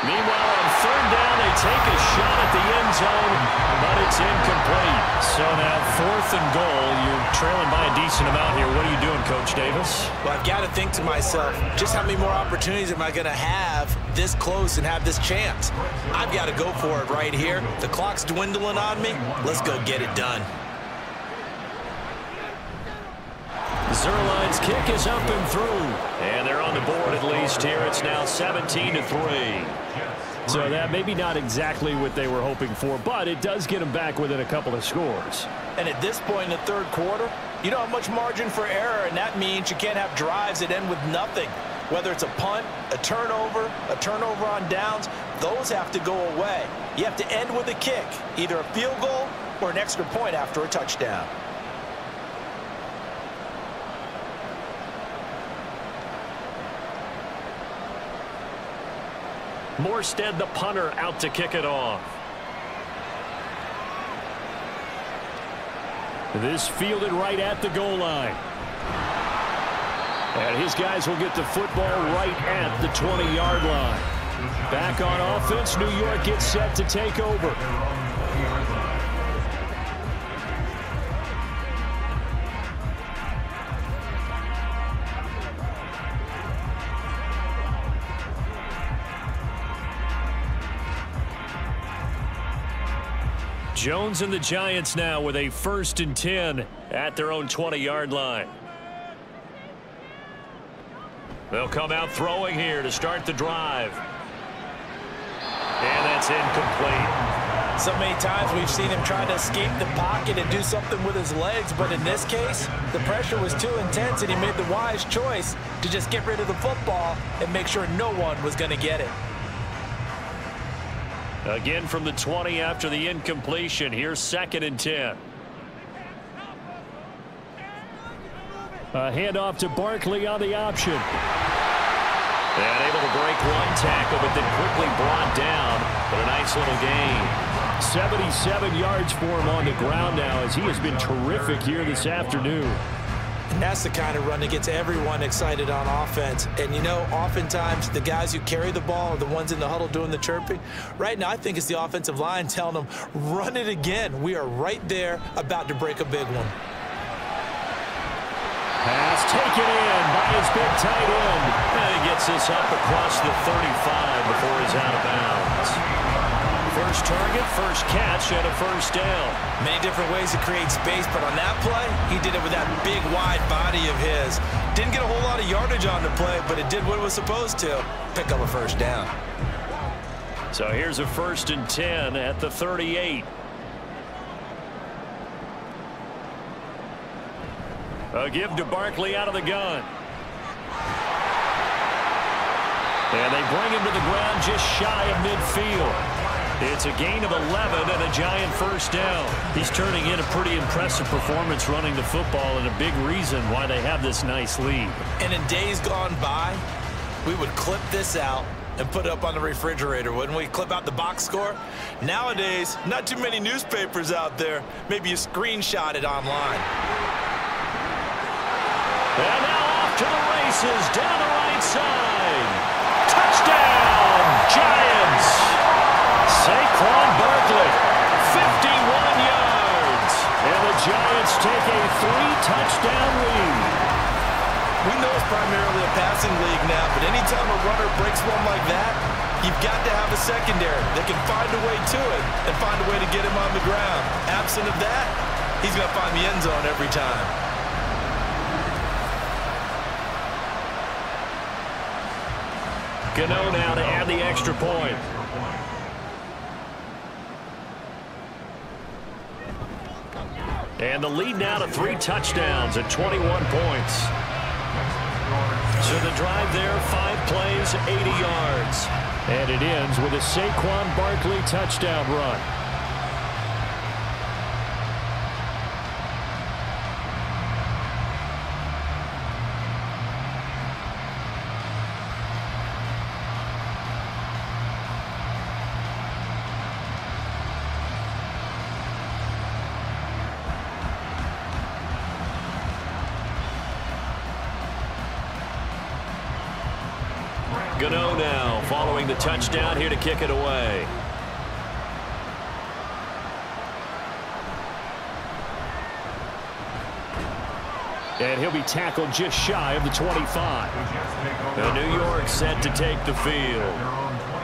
Meanwhile, on third down, take a shot at the end zone, but it's incomplete. So now fourth and goal. You're trailing by a decent amount here. What are you doing, Coach Davis?
Well, I've got to think to myself, just how many more opportunities am I going to have this close and have this chance? I've got to go for it right here. The clock's dwindling on me. Let's go get it done.
Zuerlein's kick is up and through. And they're on the board at least here. It's now 17 to 3. So that maybe not exactly what they were hoping for, but it does get them back within a couple of scores.
And at this point in the third quarter, you don't have much margin for error, and that means you can't have drives that end with nothing. Whether it's a punt, a turnover, a turnover on downs, those have to go away. You have to end with a kick, either a field goal or an extra point after a touchdown.
Morstead, the punter, out to kick it off. This fielded right at the goal line. And his guys will get the football right at the 20-yard line. Back on offense, New York gets set to take over. Jones and the Giants now with a first and 10 at their own 20-yard line. They'll come out throwing here to start the drive. And that's incomplete.
So many times we've seen him try to escape the pocket and do something with his legs, but in this case, the pressure was too intense and he made the wise choice to just get rid of the football and make sure no one was going to get it.
Again from the 20 after the incompletion. Here's second and 10. A handoff to Barkley on the option. And able to break one tackle, but then quickly brought down. But a nice little gain. 77 yards for him on the ground now as he has been terrific here this afternoon.
And that's the kind of run that gets everyone excited on offense. And, you know, oftentimes the guys who carry the ball are the ones in the huddle doing the chirping. Right now, I think it's the offensive line telling them, run it again. We are right there about to break a big one.
Pass taken in by his big tight end. And he gets this up across the 35 before he's out of bounds. First target, first catch, and a first down.
Many different ways to create space, but on that play, he did it with that big, wide body of his. Didn't get a whole lot of yardage on the play, but it did what it was supposed to. Pick up a first down.
So here's a first and 10 at the 38. A give to Barkley out of the gun. And they bring him to the ground just shy of midfield. It's a gain of 11 and a giant first down. He's turning in a pretty impressive performance running the football and a big reason why they have this nice lead.
And in days gone by, we would clip this out and put it up on the refrigerator, wouldn't we? Clip out the box score. Nowadays, not too many newspapers out there. Maybe you screenshot it online.
And now off to the races down the right side. Touchdown, Giants. Saquon Barkley, 51 yards. And the Giants take a three-touchdown lead.
We know it's primarily a passing league now, but anytime a runner breaks one like that, you've got to have a secondary that can find a way to it and find a way to get him on the ground. Absent of that, he's going to find the end zone every time.
Gano now to add the extra point. And the lead now to three touchdowns at 21 points. So the drive there, five plays, 80 yards. And it ends with a Saquon Barkley touchdown run. Gano now following the touchdown here to kick it away. And he'll be tackled just shy of the 25. And New York set to take the field.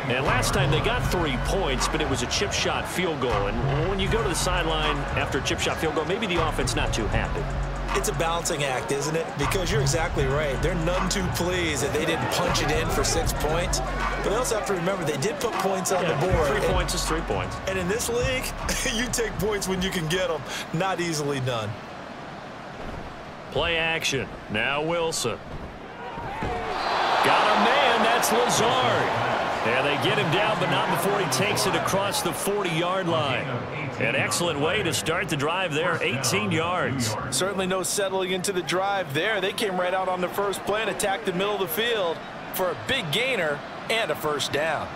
And last time they got three points, but it was a chip shot field goal. And when you go to the sideline after a chip shot field goal, maybe the offense not too happy
it's a balancing act, isn't it? Because you're exactly right. They're none too pleased that they didn't punch it in for six points. But they also have to remember they did put points on
yeah,
the board.
Three and, points is three points.
And in this league, *laughs* you take points when you can get them. Not easily done.
Play action. Now Wilson. Got a man. That's Lazard. And they get him down, but not before he takes it across the 40-yard line. An excellent way to start the drive there, 18 yards.
Certainly no settling into the drive there. They came right out on the first play and attacked the middle of the field for a big gainer and a first down.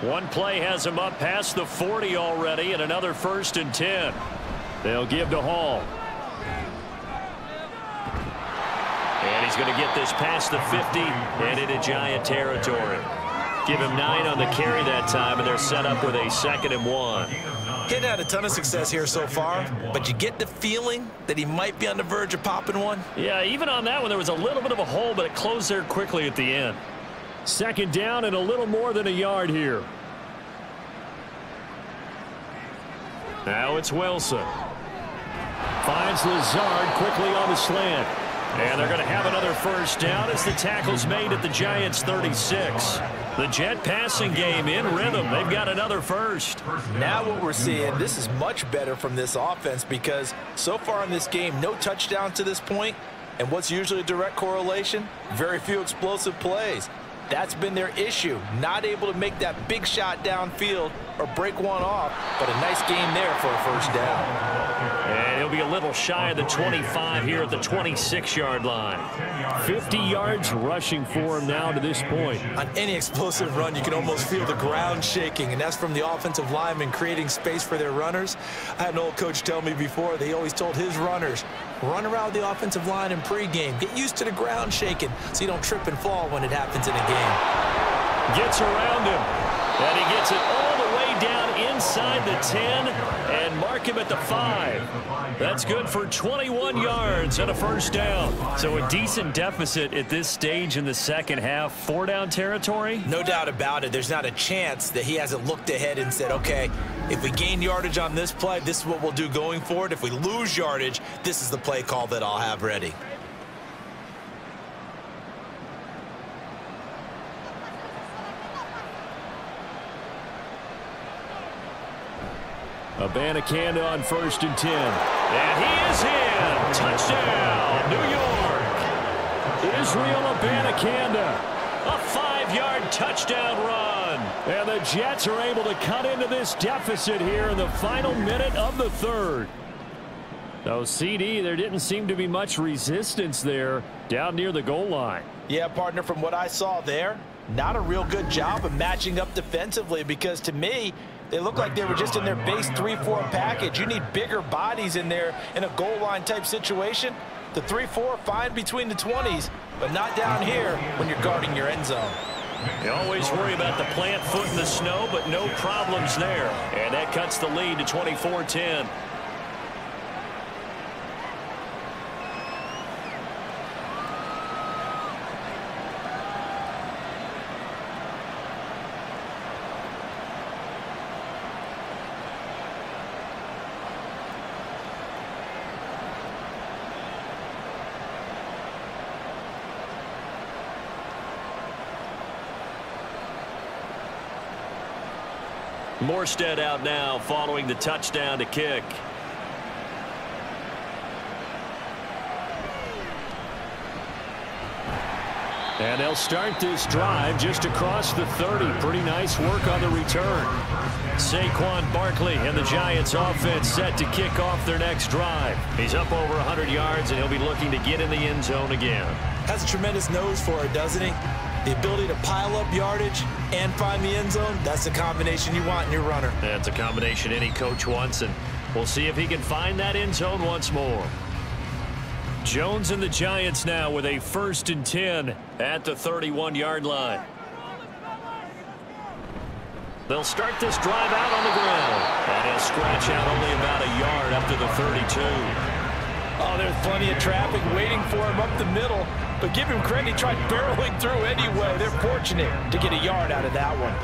One play has him up past the 40 already and another first and 10. They'll give to Hall. And he's going to get this past the 50 and into Giant territory. Give him nine on the carry that time, and they're set up with a second and one.
He had a ton of success here so far, but you get the feeling that he might be on the verge of popping one.
Yeah, even on that one, there was a little bit of a hole, but it closed there quickly at the end. Second down and a little more than a yard here. Now it's Wilson. Finds Lazard quickly on the slant. And they're going to have another first down as the tackle's made at the Giants' 36. The Jet passing game in rhythm. They've got another first.
Now what we're seeing, this is much better from this offense because so far in this game, no touchdown to this point. And what's usually a direct correlation? Very few explosive plays. That's been their issue. Not able to make that big shot downfield or break one off, but a nice game there for a first down.
Be a little shy of the 25 here at the 26-yard line. 50 yards rushing for him now to this point.
On any explosive run, you can almost feel the ground shaking, and that's from the offensive lineman creating space for their runners. I had an old coach tell me before, they always told his runners, run around the offensive line in pregame. Get used to the ground shaking so you don't trip and fall when it happens in a game.
Gets around him, and he gets it all the way down inside the 10 and mark him at the 5. That's good for 21 yards and a first down. So a decent deficit at this stage in the second half. Four down territory?
No doubt about it. There's not a chance that he hasn't looked ahead and said, okay, if we gain yardage on this play, this is what we'll do going forward. If we lose yardage, this is the play call that I'll have ready.
Abanikanda on first and 10. And he is in. Touchdown, New York. Israel Abanikanda. A five-yard touchdown run. And the Jets are able to cut into this deficit here in the final minute of the third. Though CD, there didn't seem to be much resistance there down near the goal line.
Yeah, partner, from what I saw there, not a real good job of matching up defensively because to me, they look like they were just in their base 3-4 package. You need bigger bodies in there in a goal line type situation. The 3-4 fine between the 20s, but not down here when you're guarding your end zone.
You always worry about the plant foot in the snow, but no problems there. And that cuts the lead to 24-10. Morstead out now following the touchdown to kick. And they'll start this drive just across the 30. Pretty nice work on the return. Saquon Barkley and the Giants offense set to kick off their next drive. He's up over 100 yards, and he'll be looking to get in the end zone again.
Has a tremendous nose for it, doesn't he? The ability to pile up yardage and find the end zone, that's the combination you want in your runner.
That's a combination any coach wants, and we'll see if he can find that end zone once more. Jones and the Giants now with a first and 10 at the 31-yard line. They'll start this drive out on the ground. And he'll scratch out only about a yard up to the 32.
Oh, there's plenty of traffic waiting for him up the middle. But give him credit, he tried *laughs* barreling through anyway. They're fortunate to get a yard out of that one.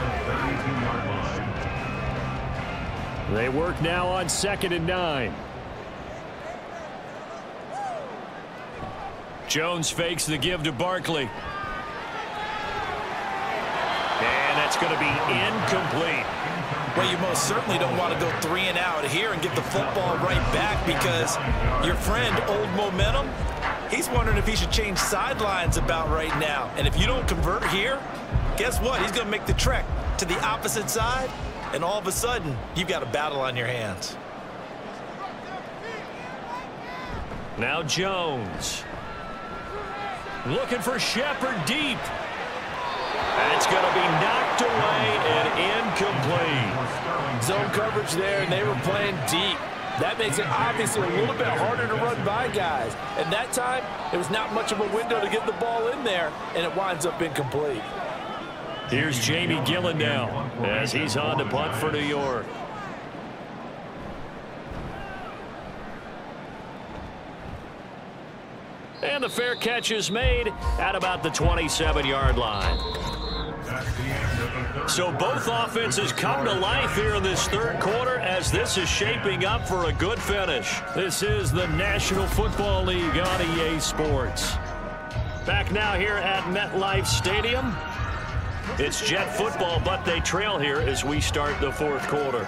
They work now on second and nine. Jones fakes the give to Barkley. And that's going to be incomplete.
Well, you most certainly don't want to go three and out here and get the football right back because your friend, Old Momentum, he's wondering if he should change sidelines about right now. And if you don't convert here, guess what? He's going to make the trek to the opposite side, and all of a sudden, you've got a battle on your hands.
Now Jones. Looking for Shepard deep. That's going to be knocked away and incomplete.
Zone coverage there, and they were playing deep. That makes it obviously a little bit harder to run by guys. And that time, there was not much of a window to get the ball in there, and it winds up incomplete.
Here's Jamie Gillan now as he's on to punt for New York. And the fair catch is made at about the 27-yard line. So both offenses come to life here in this third quarter as this is shaping up for a good finish. This is the National Football League on EA Sports. Back now here at MetLife Stadium. It's Jet football, but they trail here as we start the fourth quarter.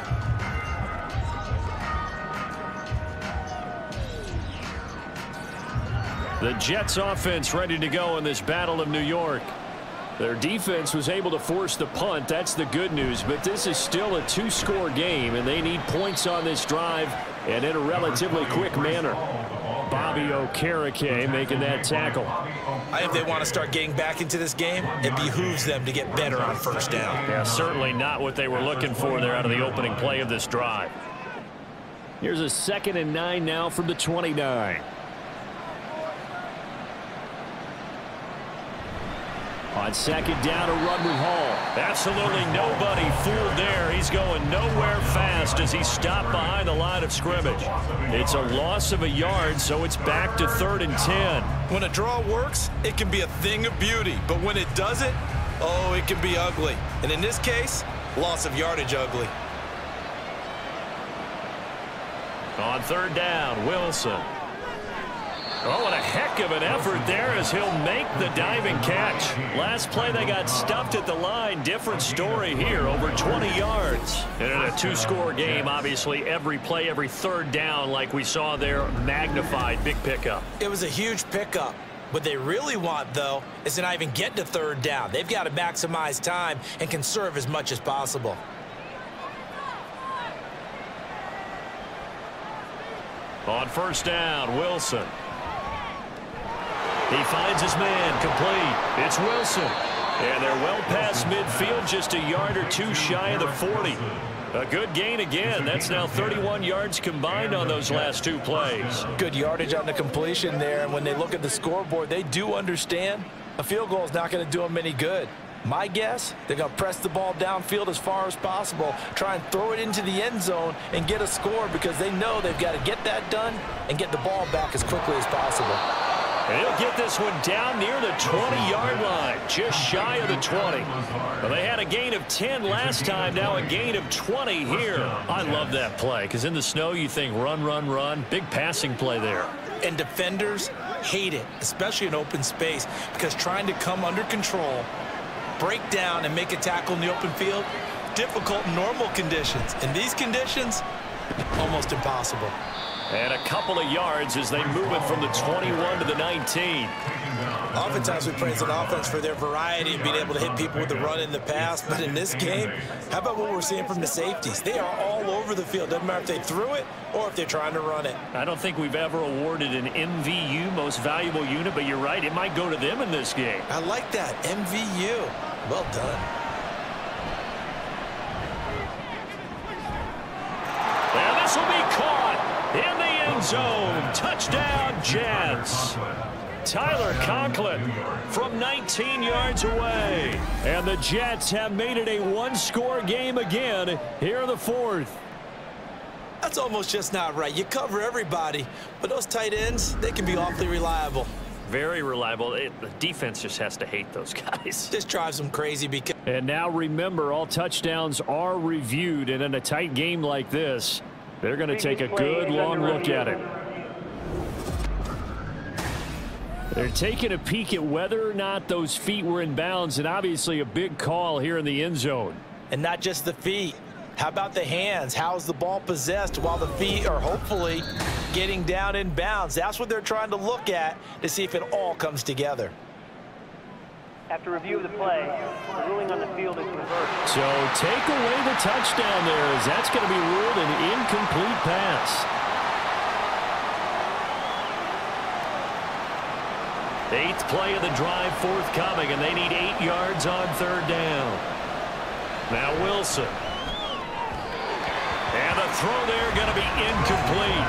The Jets offense ready to go in this Battle of New York. Their defense was able to force the punt. That's the good news. But this is still a two-score game, and they need points on this drive and in a relatively quick manner. Bobby Okereke making that tackle.
If they want to start getting back into this game. It behooves them to get better on first down.
Yeah, certainly not what they were looking for there out of the opening play of this drive. Here's a second and nine now from the 29. On second down, a run with Hall. Absolutely nobody fooled there. He's going nowhere fast as he stopped behind the line of scrimmage. It's a loss of a yard, so it's back to third and 10.
When a draw works, it can be a thing of beauty. But when it doesn't, oh, it can be ugly. And in this case, loss of yardage ugly.
On third down, Wilson. Oh, what a heck of an effort there as he'll make the diving catch. Last play, they got stuffed at the line. Different story here, over 20 yards. And in a two-score game, obviously, every play, every third down, like we saw there, magnified. Big pickup.
It was a huge pickup. What they really want, though, is to not even get to third down. They've got to maximize time and conserve as much as possible.
On first down, Wilson. He finds his man complete. It's Wilson. And they're well past midfield, just a yard or two shy of the 40. A good gain again. That's now 31 yards combined on those last two plays.
Good yardage on the completion there. And when they look at the scoreboard, they do understand a field goal is not going to do them any good. My guess, they're going to press the ball downfield as far as possible, try and throw it into the end zone and get a score because they know they've got to get that done and get the ball back as quickly as possible.
And he'll get this one down near the 20-yard line, just shy of the 20. Well, they had a gain of 10 last time, now a gain of 20 here. I love that play because in the snow you think run, run, run. Big passing play there.
And defenders hate it, especially in open space, because trying to come under control, break down, and make a tackle in the open field, difficult normal conditions. In these conditions, almost impossible.
And a couple of yards as they move it from the 21 to the 19.
Oftentimes we praise an offense for their variety and being able to hit people with the run in the pass. But in this game, how about what we're seeing from the safeties? They are all over the field. Doesn't matter if they threw it or if they're trying to run it.
I don't think we've ever awarded an MVU, most valuable unit, but you're right. It might go to them in this game.
I like that. MVU. Well done.
And this will be caught in the end zone. Touchdown, Jets. Tyler Conklin from 19 yards away. And the Jets have made it a one-score game again here in the fourth.
That's almost just not right. You cover everybody, but those tight ends, they can be awfully reliable.
Very reliable. It, the defense just has to hate those *laughs* guys.
This drives them crazy because...
And now remember, all touchdowns are reviewed, and in a tight game like this, they're going to take a good long look at it. They're taking a peek at whether or not those feet were in bounds, and obviously a big call here in the end zone.
And not just the feet. How about the hands? How's the ball possessed while the feet are hopefully getting down in bounds? That's what they're trying to look at to see if it all comes together.
After review of the play, the ruling on the field is reversed.
So take away the touchdown there as that's going to be ruled an incomplete pass. Eighth play of the drive forthcoming, and they need eight yards on third down. Now Wilson. And the throw there going to be incomplete.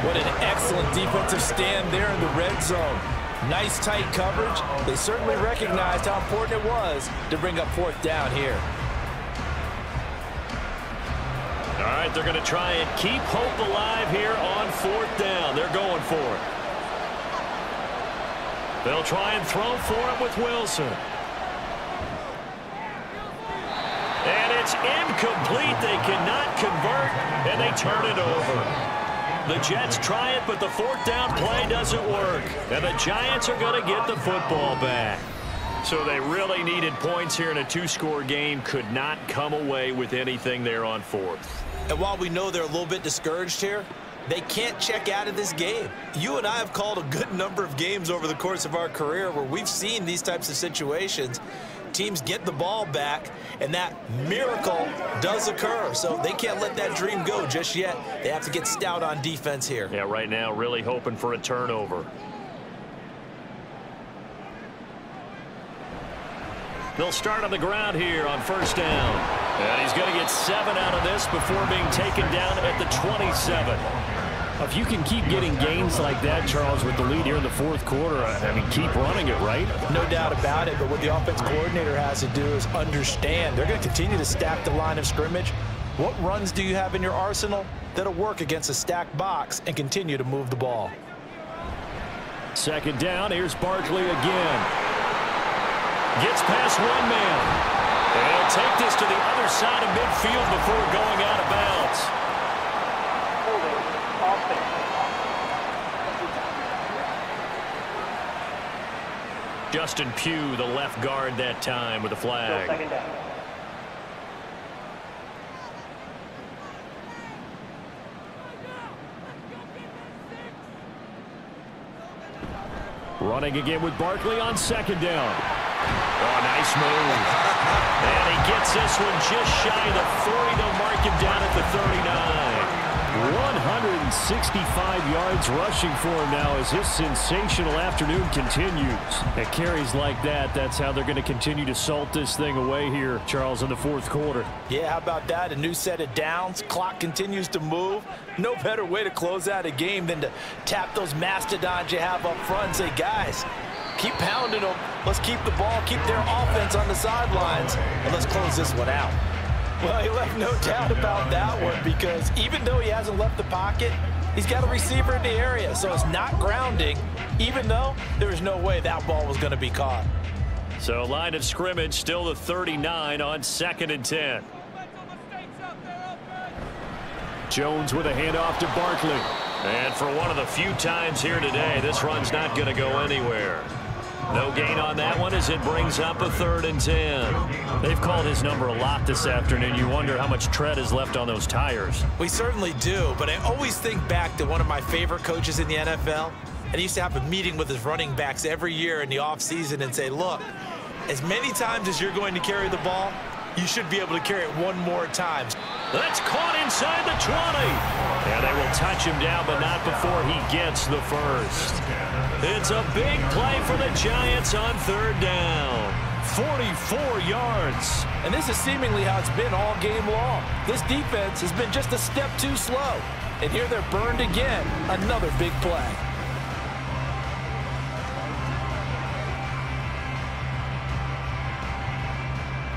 What an excellent defensive stand there in the red zone. Nice tight coverage. They certainly recognized how important it was to bring up fourth down here.
All right, they're going to try and keep hope alive here on fourth down. They're going for it. They'll try and throw for it with Wilson. And it's incomplete. They cannot convert, and they turn it over. The Jets try it, but the fourth down play doesn't work. And the Giants are going to get the football back. So they really needed points here in a two-score game. Could not come away with anything there on fourth.
And while we know they're a little bit discouraged here, they can't check out of this game. You and I have called a good number of games over the course of our career where we've seen these types of situations teams get the ball back, and that miracle does occur. So they can't let that dream go just yet. They have to get stout on defense here.
Yeah, right now really hoping for a turnover. They'll start on the ground here on first down. And he's going to get seven out of this before being taken down at the 27. If you can keep getting gains like that, Charles, with the lead here in the fourth quarter, I mean, keep running it, right?
No doubt about it, but what the offense coordinator has to do is understand. They're going to continue to stack the line of scrimmage. What runs do you have in your arsenal that'll work against a stacked box and continue to move the ball?
Second down, here's Barkley again. Gets past one man. And he'll take this to the other side of midfield before going out of bounds. Justin Pugh, the left guard that time with the flag. Running again with Barkley on second down. Oh, nice move. and he gets this one just shy of the 40. They'll mark him down at the 39. 165 yards rushing for him now as his sensational afternoon continues. At carries like that, that's how they're going to continue to salt this thing away here, Charles, in the fourth quarter.
Yeah, how about that? A new set of downs. Clock continues to move. No better way to close out a game than to tap those mastodons you have up front and say, guys, Keep pounding them. Let's keep the ball, keep their offense on the sidelines, and let's close this one out. Well, he left no doubt about that one because even though he hasn't left the pocket, he's got a receiver in the area, so it's not grounding, even though there was no way that ball was going to be caught.
So line of scrimmage still the 39 on second and 10. Jones with a handoff to Barkley. And for one of the few times here today, this run's not going to go anywhere. No gain on that one as it brings up a third and 10. They've called his number a lot this afternoon. You wonder how much tread is left on those tires.
We certainly do, but I always think back to one of my favorite coaches in the NFL. And he used to have a meeting with his running backs every year in the offseason and say, look, as many times as you're going to carry the ball, you should be able to carry it one more time.
That's caught inside the 20. Yeah, they will touch him down, but not before he gets the first. It's a big play for the Giants on third down. 44 yards.
And this is seemingly how it's been all game long. This defense has been just a step too slow. And here they're burned again. Another big play.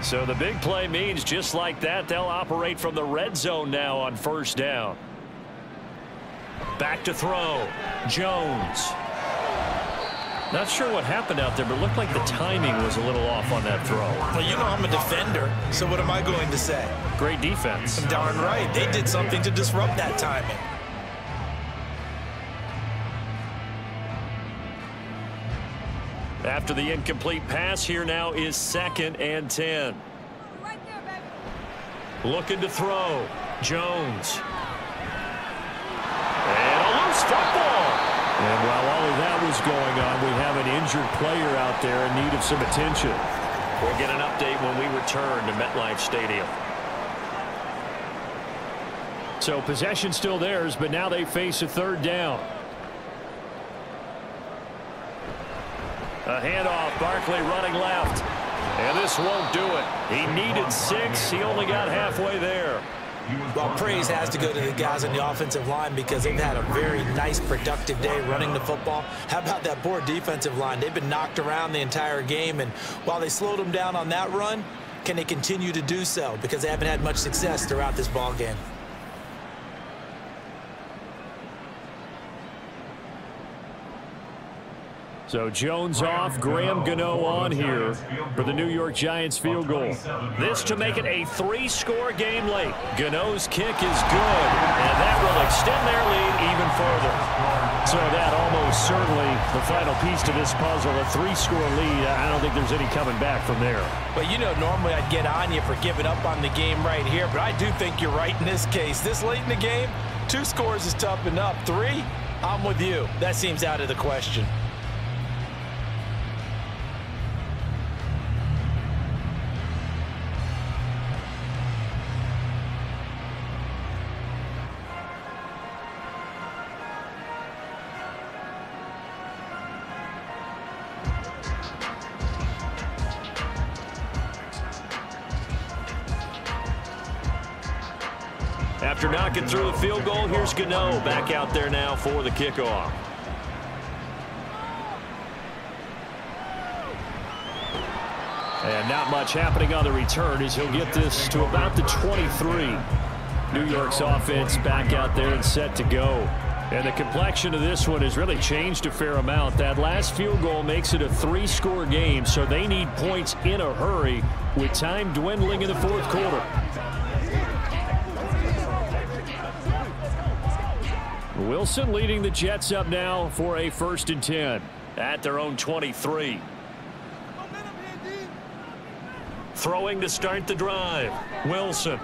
So the big play means just like that, they'll operate from the red zone now on first down. Back to throw. Jones. Not sure what happened out there, but it looked like the timing was a little off on that throw.
Well, you know I'm a defender, so what am I going to say?
Great defense.
Darn right. They did something to disrupt that timing.
After the incomplete pass, here now is second and 10. Looking to throw. Jones. And a loose football. And while all of that was going on, we have an injured player out there in need of some attention. We'll get an update when we return to MetLife Stadium. So possession still theirs, but now they face a third down. A handoff. Barkley running left. And this won't do it. He needed six. He only got halfway there.
Well, praise has to go to the guys on the offensive line because they've had a very nice, productive day running the football. How about that poor defensive line? They've been knocked around the entire game, and while they slowed them down on that run, can they continue to do so? Because they haven't had much success throughout this ball game.
So Jones off, Graham Gano on here for the New York Giants field goal. This to make it a three-score game late. Gano's kick is good, and that will extend their lead even further. So that almost certainly the final piece to this puzzle, a three-score lead. I don't think there's any coming back from there.
But you know, normally I'd get on you for giving up on the game right here, but I do think you're right in this case. This late in the game, two scores is tough enough. Three, I'm with you. That seems out of the question.
Gano back out there now for the kickoff. And not much happening on the return as he'll get this to about the 23. New York's offense back out there and set to go. And the complexion of this one has really changed a fair amount. That last field goal makes it a three-score game, so they need points in a hurry with time dwindling in the fourth quarter. Wilson leading the Jets up now for a first and 10 at their own 23. Throwing to start the drive. Wilson.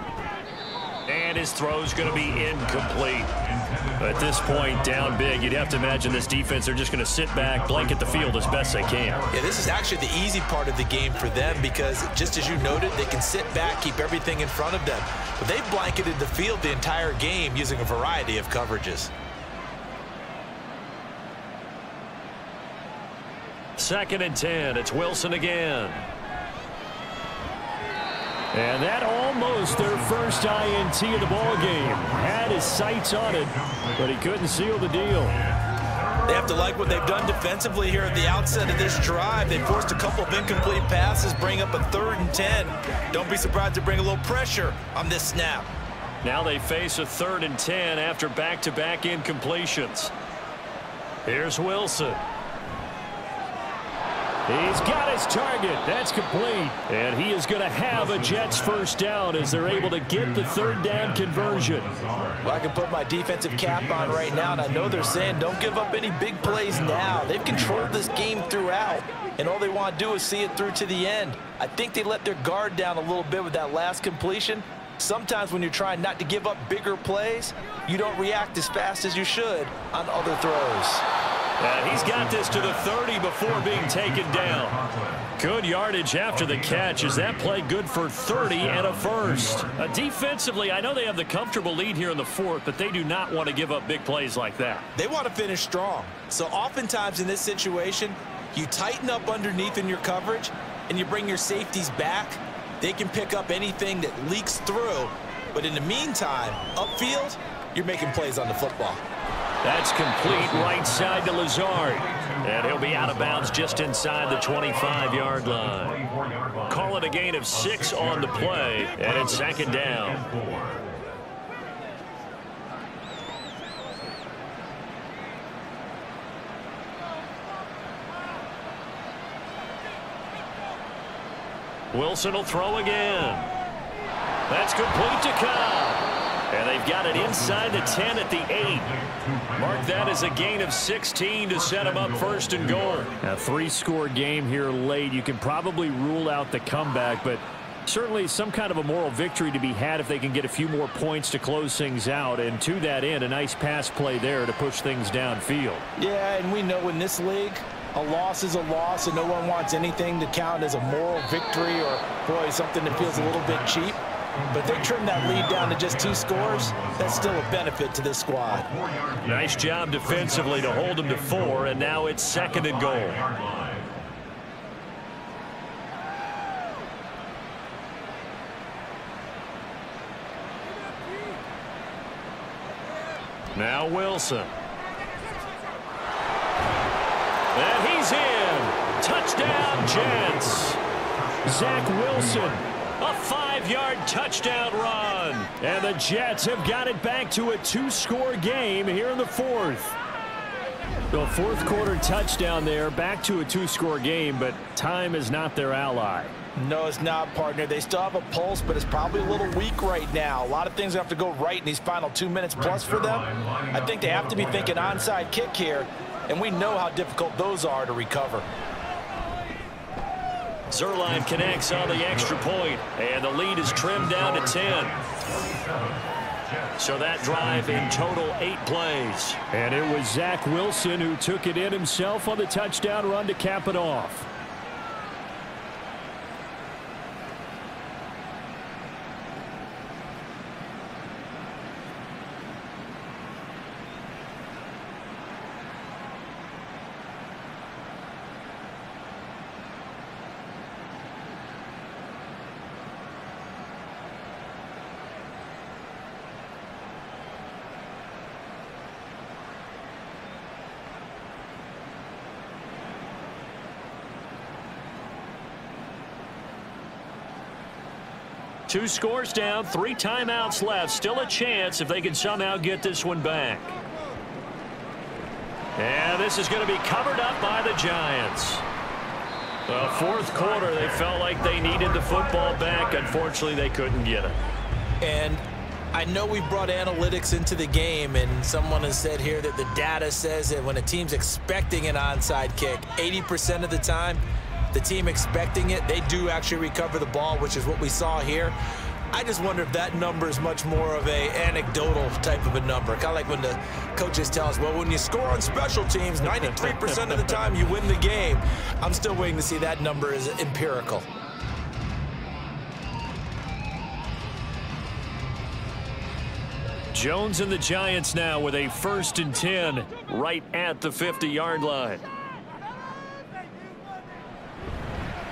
And his throw's going to be incomplete. At this point, down big, you'd have to imagine this defense, they're just going to sit back, blanket the field as best they can.
Yeah, this is actually the easy part of the game for them because just as you noted, they can sit back, keep everything in front of them. But they've blanketed the field the entire game using a variety of coverages.
Second and 10. It's Wilson again. And that almost their first INT of the ball game. Had his sights on it, but he couldn't seal the deal.
They have to like what they've done defensively here at the outset of this drive. They forced a couple of incomplete passes, bring up a third and 10. Don't be surprised to bring a little pressure on this snap.
Now they face a third and 10 after back-to-back -back incompletions. Here's Wilson. He's got his target. That's complete. And he is going to have a Jets first down as they're able to get the third down conversion.
Well, I can put my defensive cap on right now, and I know they're saying don't give up any big plays now. They've controlled this game throughout, and all they want to do is see it through to the end. I think they let their guard down a little bit with that last completion. Sometimes when you're trying not to give up bigger plays, you don't react as fast as you should on other throws.
And he's got this to the 30 before being taken down. Good yardage after the catch. Is that play good for 30 and a first? Uh, defensively, I know they have the comfortable lead here in the fourth, but they do not want to give up big plays like that.
They want to finish strong. So oftentimes in this situation, you tighten up underneath in your coverage, and you bring your safeties back. They can pick up anything that leaks through. But in the meantime, upfield, you're making plays on the football.
That's complete right side to Lazard. And he'll be out of bounds just inside the 25-yard line. Call it a gain of six on the play, and it's second down. Wilson will throw again. That's complete to Cobb. And they've got it inside the 10 at the 8. Mark that as a gain of 16 to set them up first and goal.
A three-score game here late. You can probably rule out the comeback, but certainly some kind of a moral victory to be had if they can get a few more points to close things out. And to that end, a nice pass play there to push things downfield.
Yeah, and we know in this league, a loss is a loss, and no one wants anything to count as a moral victory or, boy, something that feels a little bit cheap. But they trimmed that lead down to just two scores. That's still a benefit to this squad.
Nice job defensively to hold them to four, and now it's second and goal. Now Wilson. And he's in. Touchdown, Jets. Zach Wilson a five-yard touchdown run. And the Jets have got it back to a two-score game here in the fourth.
The fourth quarter touchdown there, back to a two-score game, but time is not their ally.
No, it's not, partner. They still have a pulse, but it's probably a little weak right now. A lot of things have to go right in these final two minutes plus for them. I think they have to be thinking onside kick here, and we know how difficult those are to recover.
Zuerlein connects on the extra point, and the lead is trimmed down to 10. So that drive in total eight plays.
And it was Zach Wilson who took it in himself on the touchdown run to cap it off.
Two scores down, three timeouts left. Still a chance if they can somehow get this one back. And this is going to be covered up by the Giants. The fourth quarter, they felt like they needed the football back. Unfortunately, they couldn't get it.
And I know we brought analytics into the game, and someone has said here that the data says that when a team's expecting an onside kick, 80% of the time, the team expecting it, they do actually recover the ball, which is what we saw here. I just wonder if that number is much more of a anecdotal type of a number. Kind of like when the coaches tell us, well, when you score on special teams, 93% of the time you win the game. I'm still waiting to see that number is empirical.
Jones and the Giants now with a first and 10 right at the 50-yard line.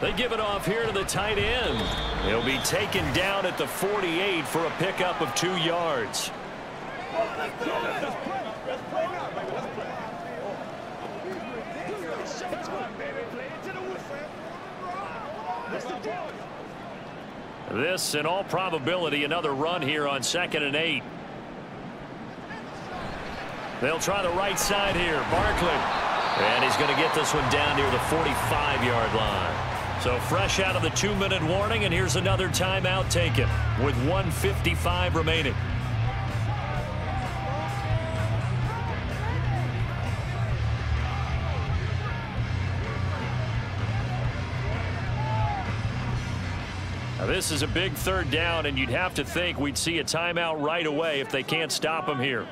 They give it off here to the tight end. He'll be taken down at the 48 for a pickup of two yards. This, in all probability, another run here on second and eight. They'll try the right side here. Barkley. And he's going to get this one down near the 45-yard line. So fresh out of the two-minute warning, and here's another timeout taken with 155 remaining. Now, this is a big third down, and you'd have to think we'd see a timeout right away if they can't stop him here.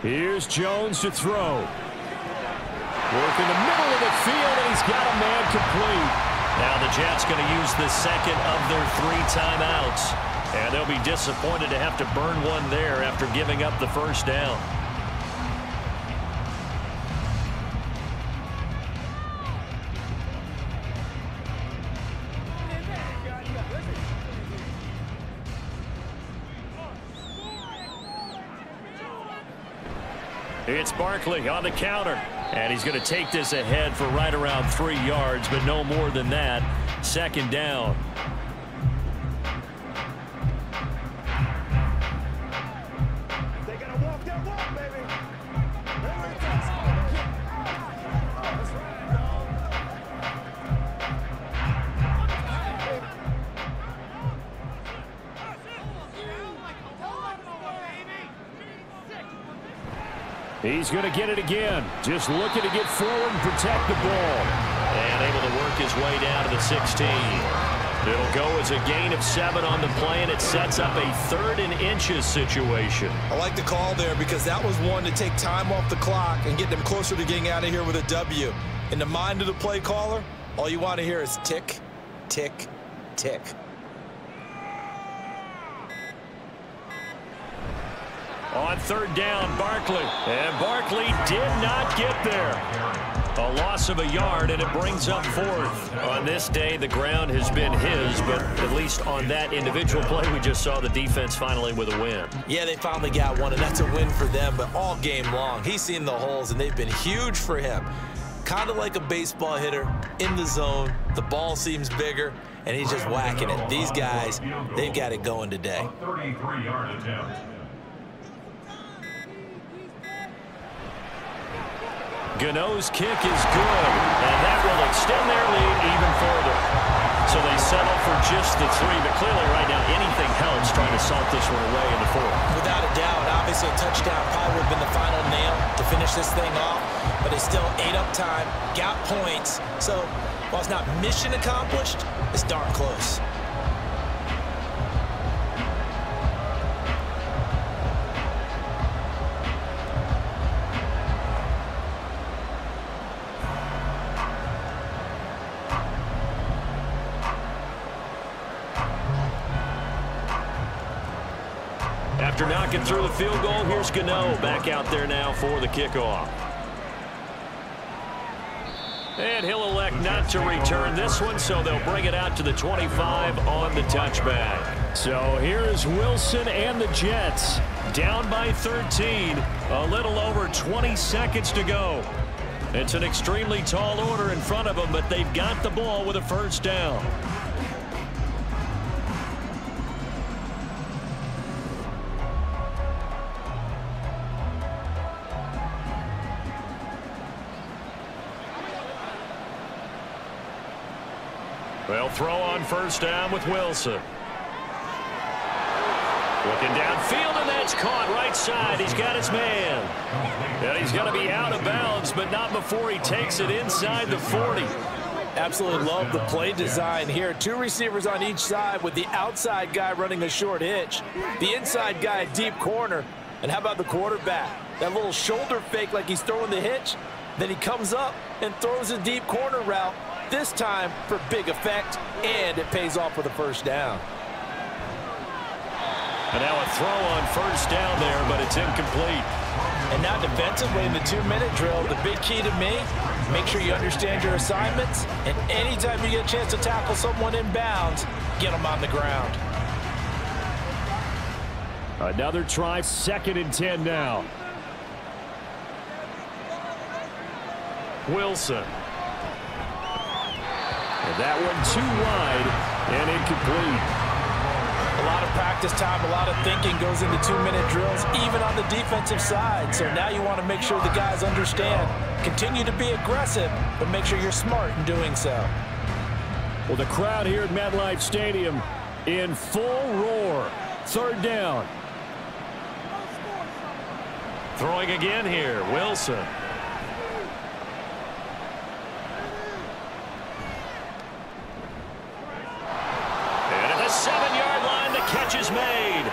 Here's Jones to throw. Work in the middle of the field, and he's got a man complete. Now the Jets going to use the second of their three timeouts. And they'll be disappointed to have to burn one there after giving up the first down. It's Barkley on the counter. And he's going to take this ahead for right around three yards, but no more than that. Second down. He's going to get it again. Just looking to get forward and protect the ball. And able to work his way down to the 16. It'll go as a gain of seven on the play, and it sets up a third and inches situation.
I like the call there because that was one to take time off the clock and get them closer to getting out of here with a W. In the mind of the play caller, all you want to hear is tick, tick, tick.
On third down, Barkley. And Barkley did not get there. A loss of a yard, and it brings up fourth. On this day, the ground has been his, but at least on that individual play, we just saw the defense finally with a win.
Yeah, they finally got one, and that's a win for them, but all game long, he's seen the holes, and they've been huge for him. Kind of like a baseball hitter in the zone. The ball seems bigger, and he's just whacking it. These guys, they've got it going today.
33-yard attempt.
Gano's kick is good, and that will extend their lead even further. So they settle for just the three, but clearly right now anything helps trying to salt this one away in the fourth.
Without a doubt, obviously a touchdown probably would have been the final nail to finish this thing off, but it's still eight up time, got points. So while it's not mission accomplished, it's darn close.
Through the field goal, here's Gano back out there now for the kickoff. And he'll elect not to return this one, so they'll bring it out to the 25 on the touchback. So here's Wilson and the Jets down by 13. A little over 20 seconds to go. It's an extremely tall order in front of them, but they've got the ball with a first down. They'll throw on first down with Wilson. Looking downfield, and that's caught right side. He's got his man. And he's going to be out of bounds, but not before he takes it inside the 40.
Absolutely love the play design here. Two receivers on each side with the outside guy running a short hitch. The inside guy deep corner. And how about the quarterback? That little shoulder fake like he's throwing the hitch. Then he comes up and throws a deep corner route. This time for big effect, and it pays off with a first down.
And now a throw on first down there, but it's incomplete.
And now defensively in the two-minute drill, the big key to me, make sure you understand your assignments, and anytime you get a chance to tackle someone in bounds, get them on the ground.
Another try, second and 10 now. Wilson.
That one too wide and incomplete.
A lot of practice time, a lot of thinking goes into two-minute drills, even on the defensive side. So now you want to make sure the guys understand. Continue to be aggressive, but make sure you're smart in doing so.
Well, the crowd here at MetLife Stadium in full roar. Third down.
Throwing again here, Wilson. And at the seven-yard line, the catch is made.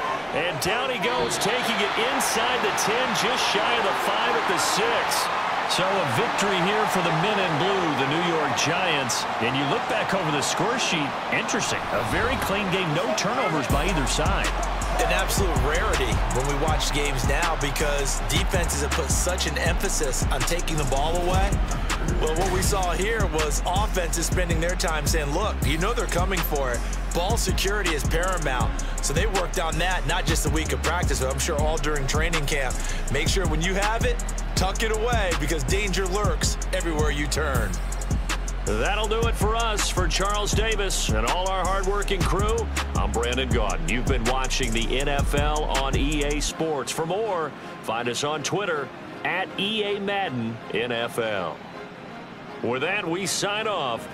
And down he goes, taking it inside the 10, just shy of the 5 at the 6. So a victory here for the men in blue, the New York Giants. And you look back over the score sheet, interesting. A very clean game, no turnovers by either side.
An absolute rarity when we watch games now because defenses have put such an emphasis on taking the ball away. Well, what we saw here was offenses spending their time saying, look, you know they're coming for it. Ball security is paramount. So they worked on that, not just a week of practice, but I'm sure all during training camp. Make sure when you have it, tuck it away because danger lurks everywhere you turn.
That'll do it for us. For Charles Davis and all our hardworking crew, I'm Brandon Gaudin. You've been watching the NFL on EA Sports. For more, find us on Twitter at EA Madden NFL. With that, we sign off.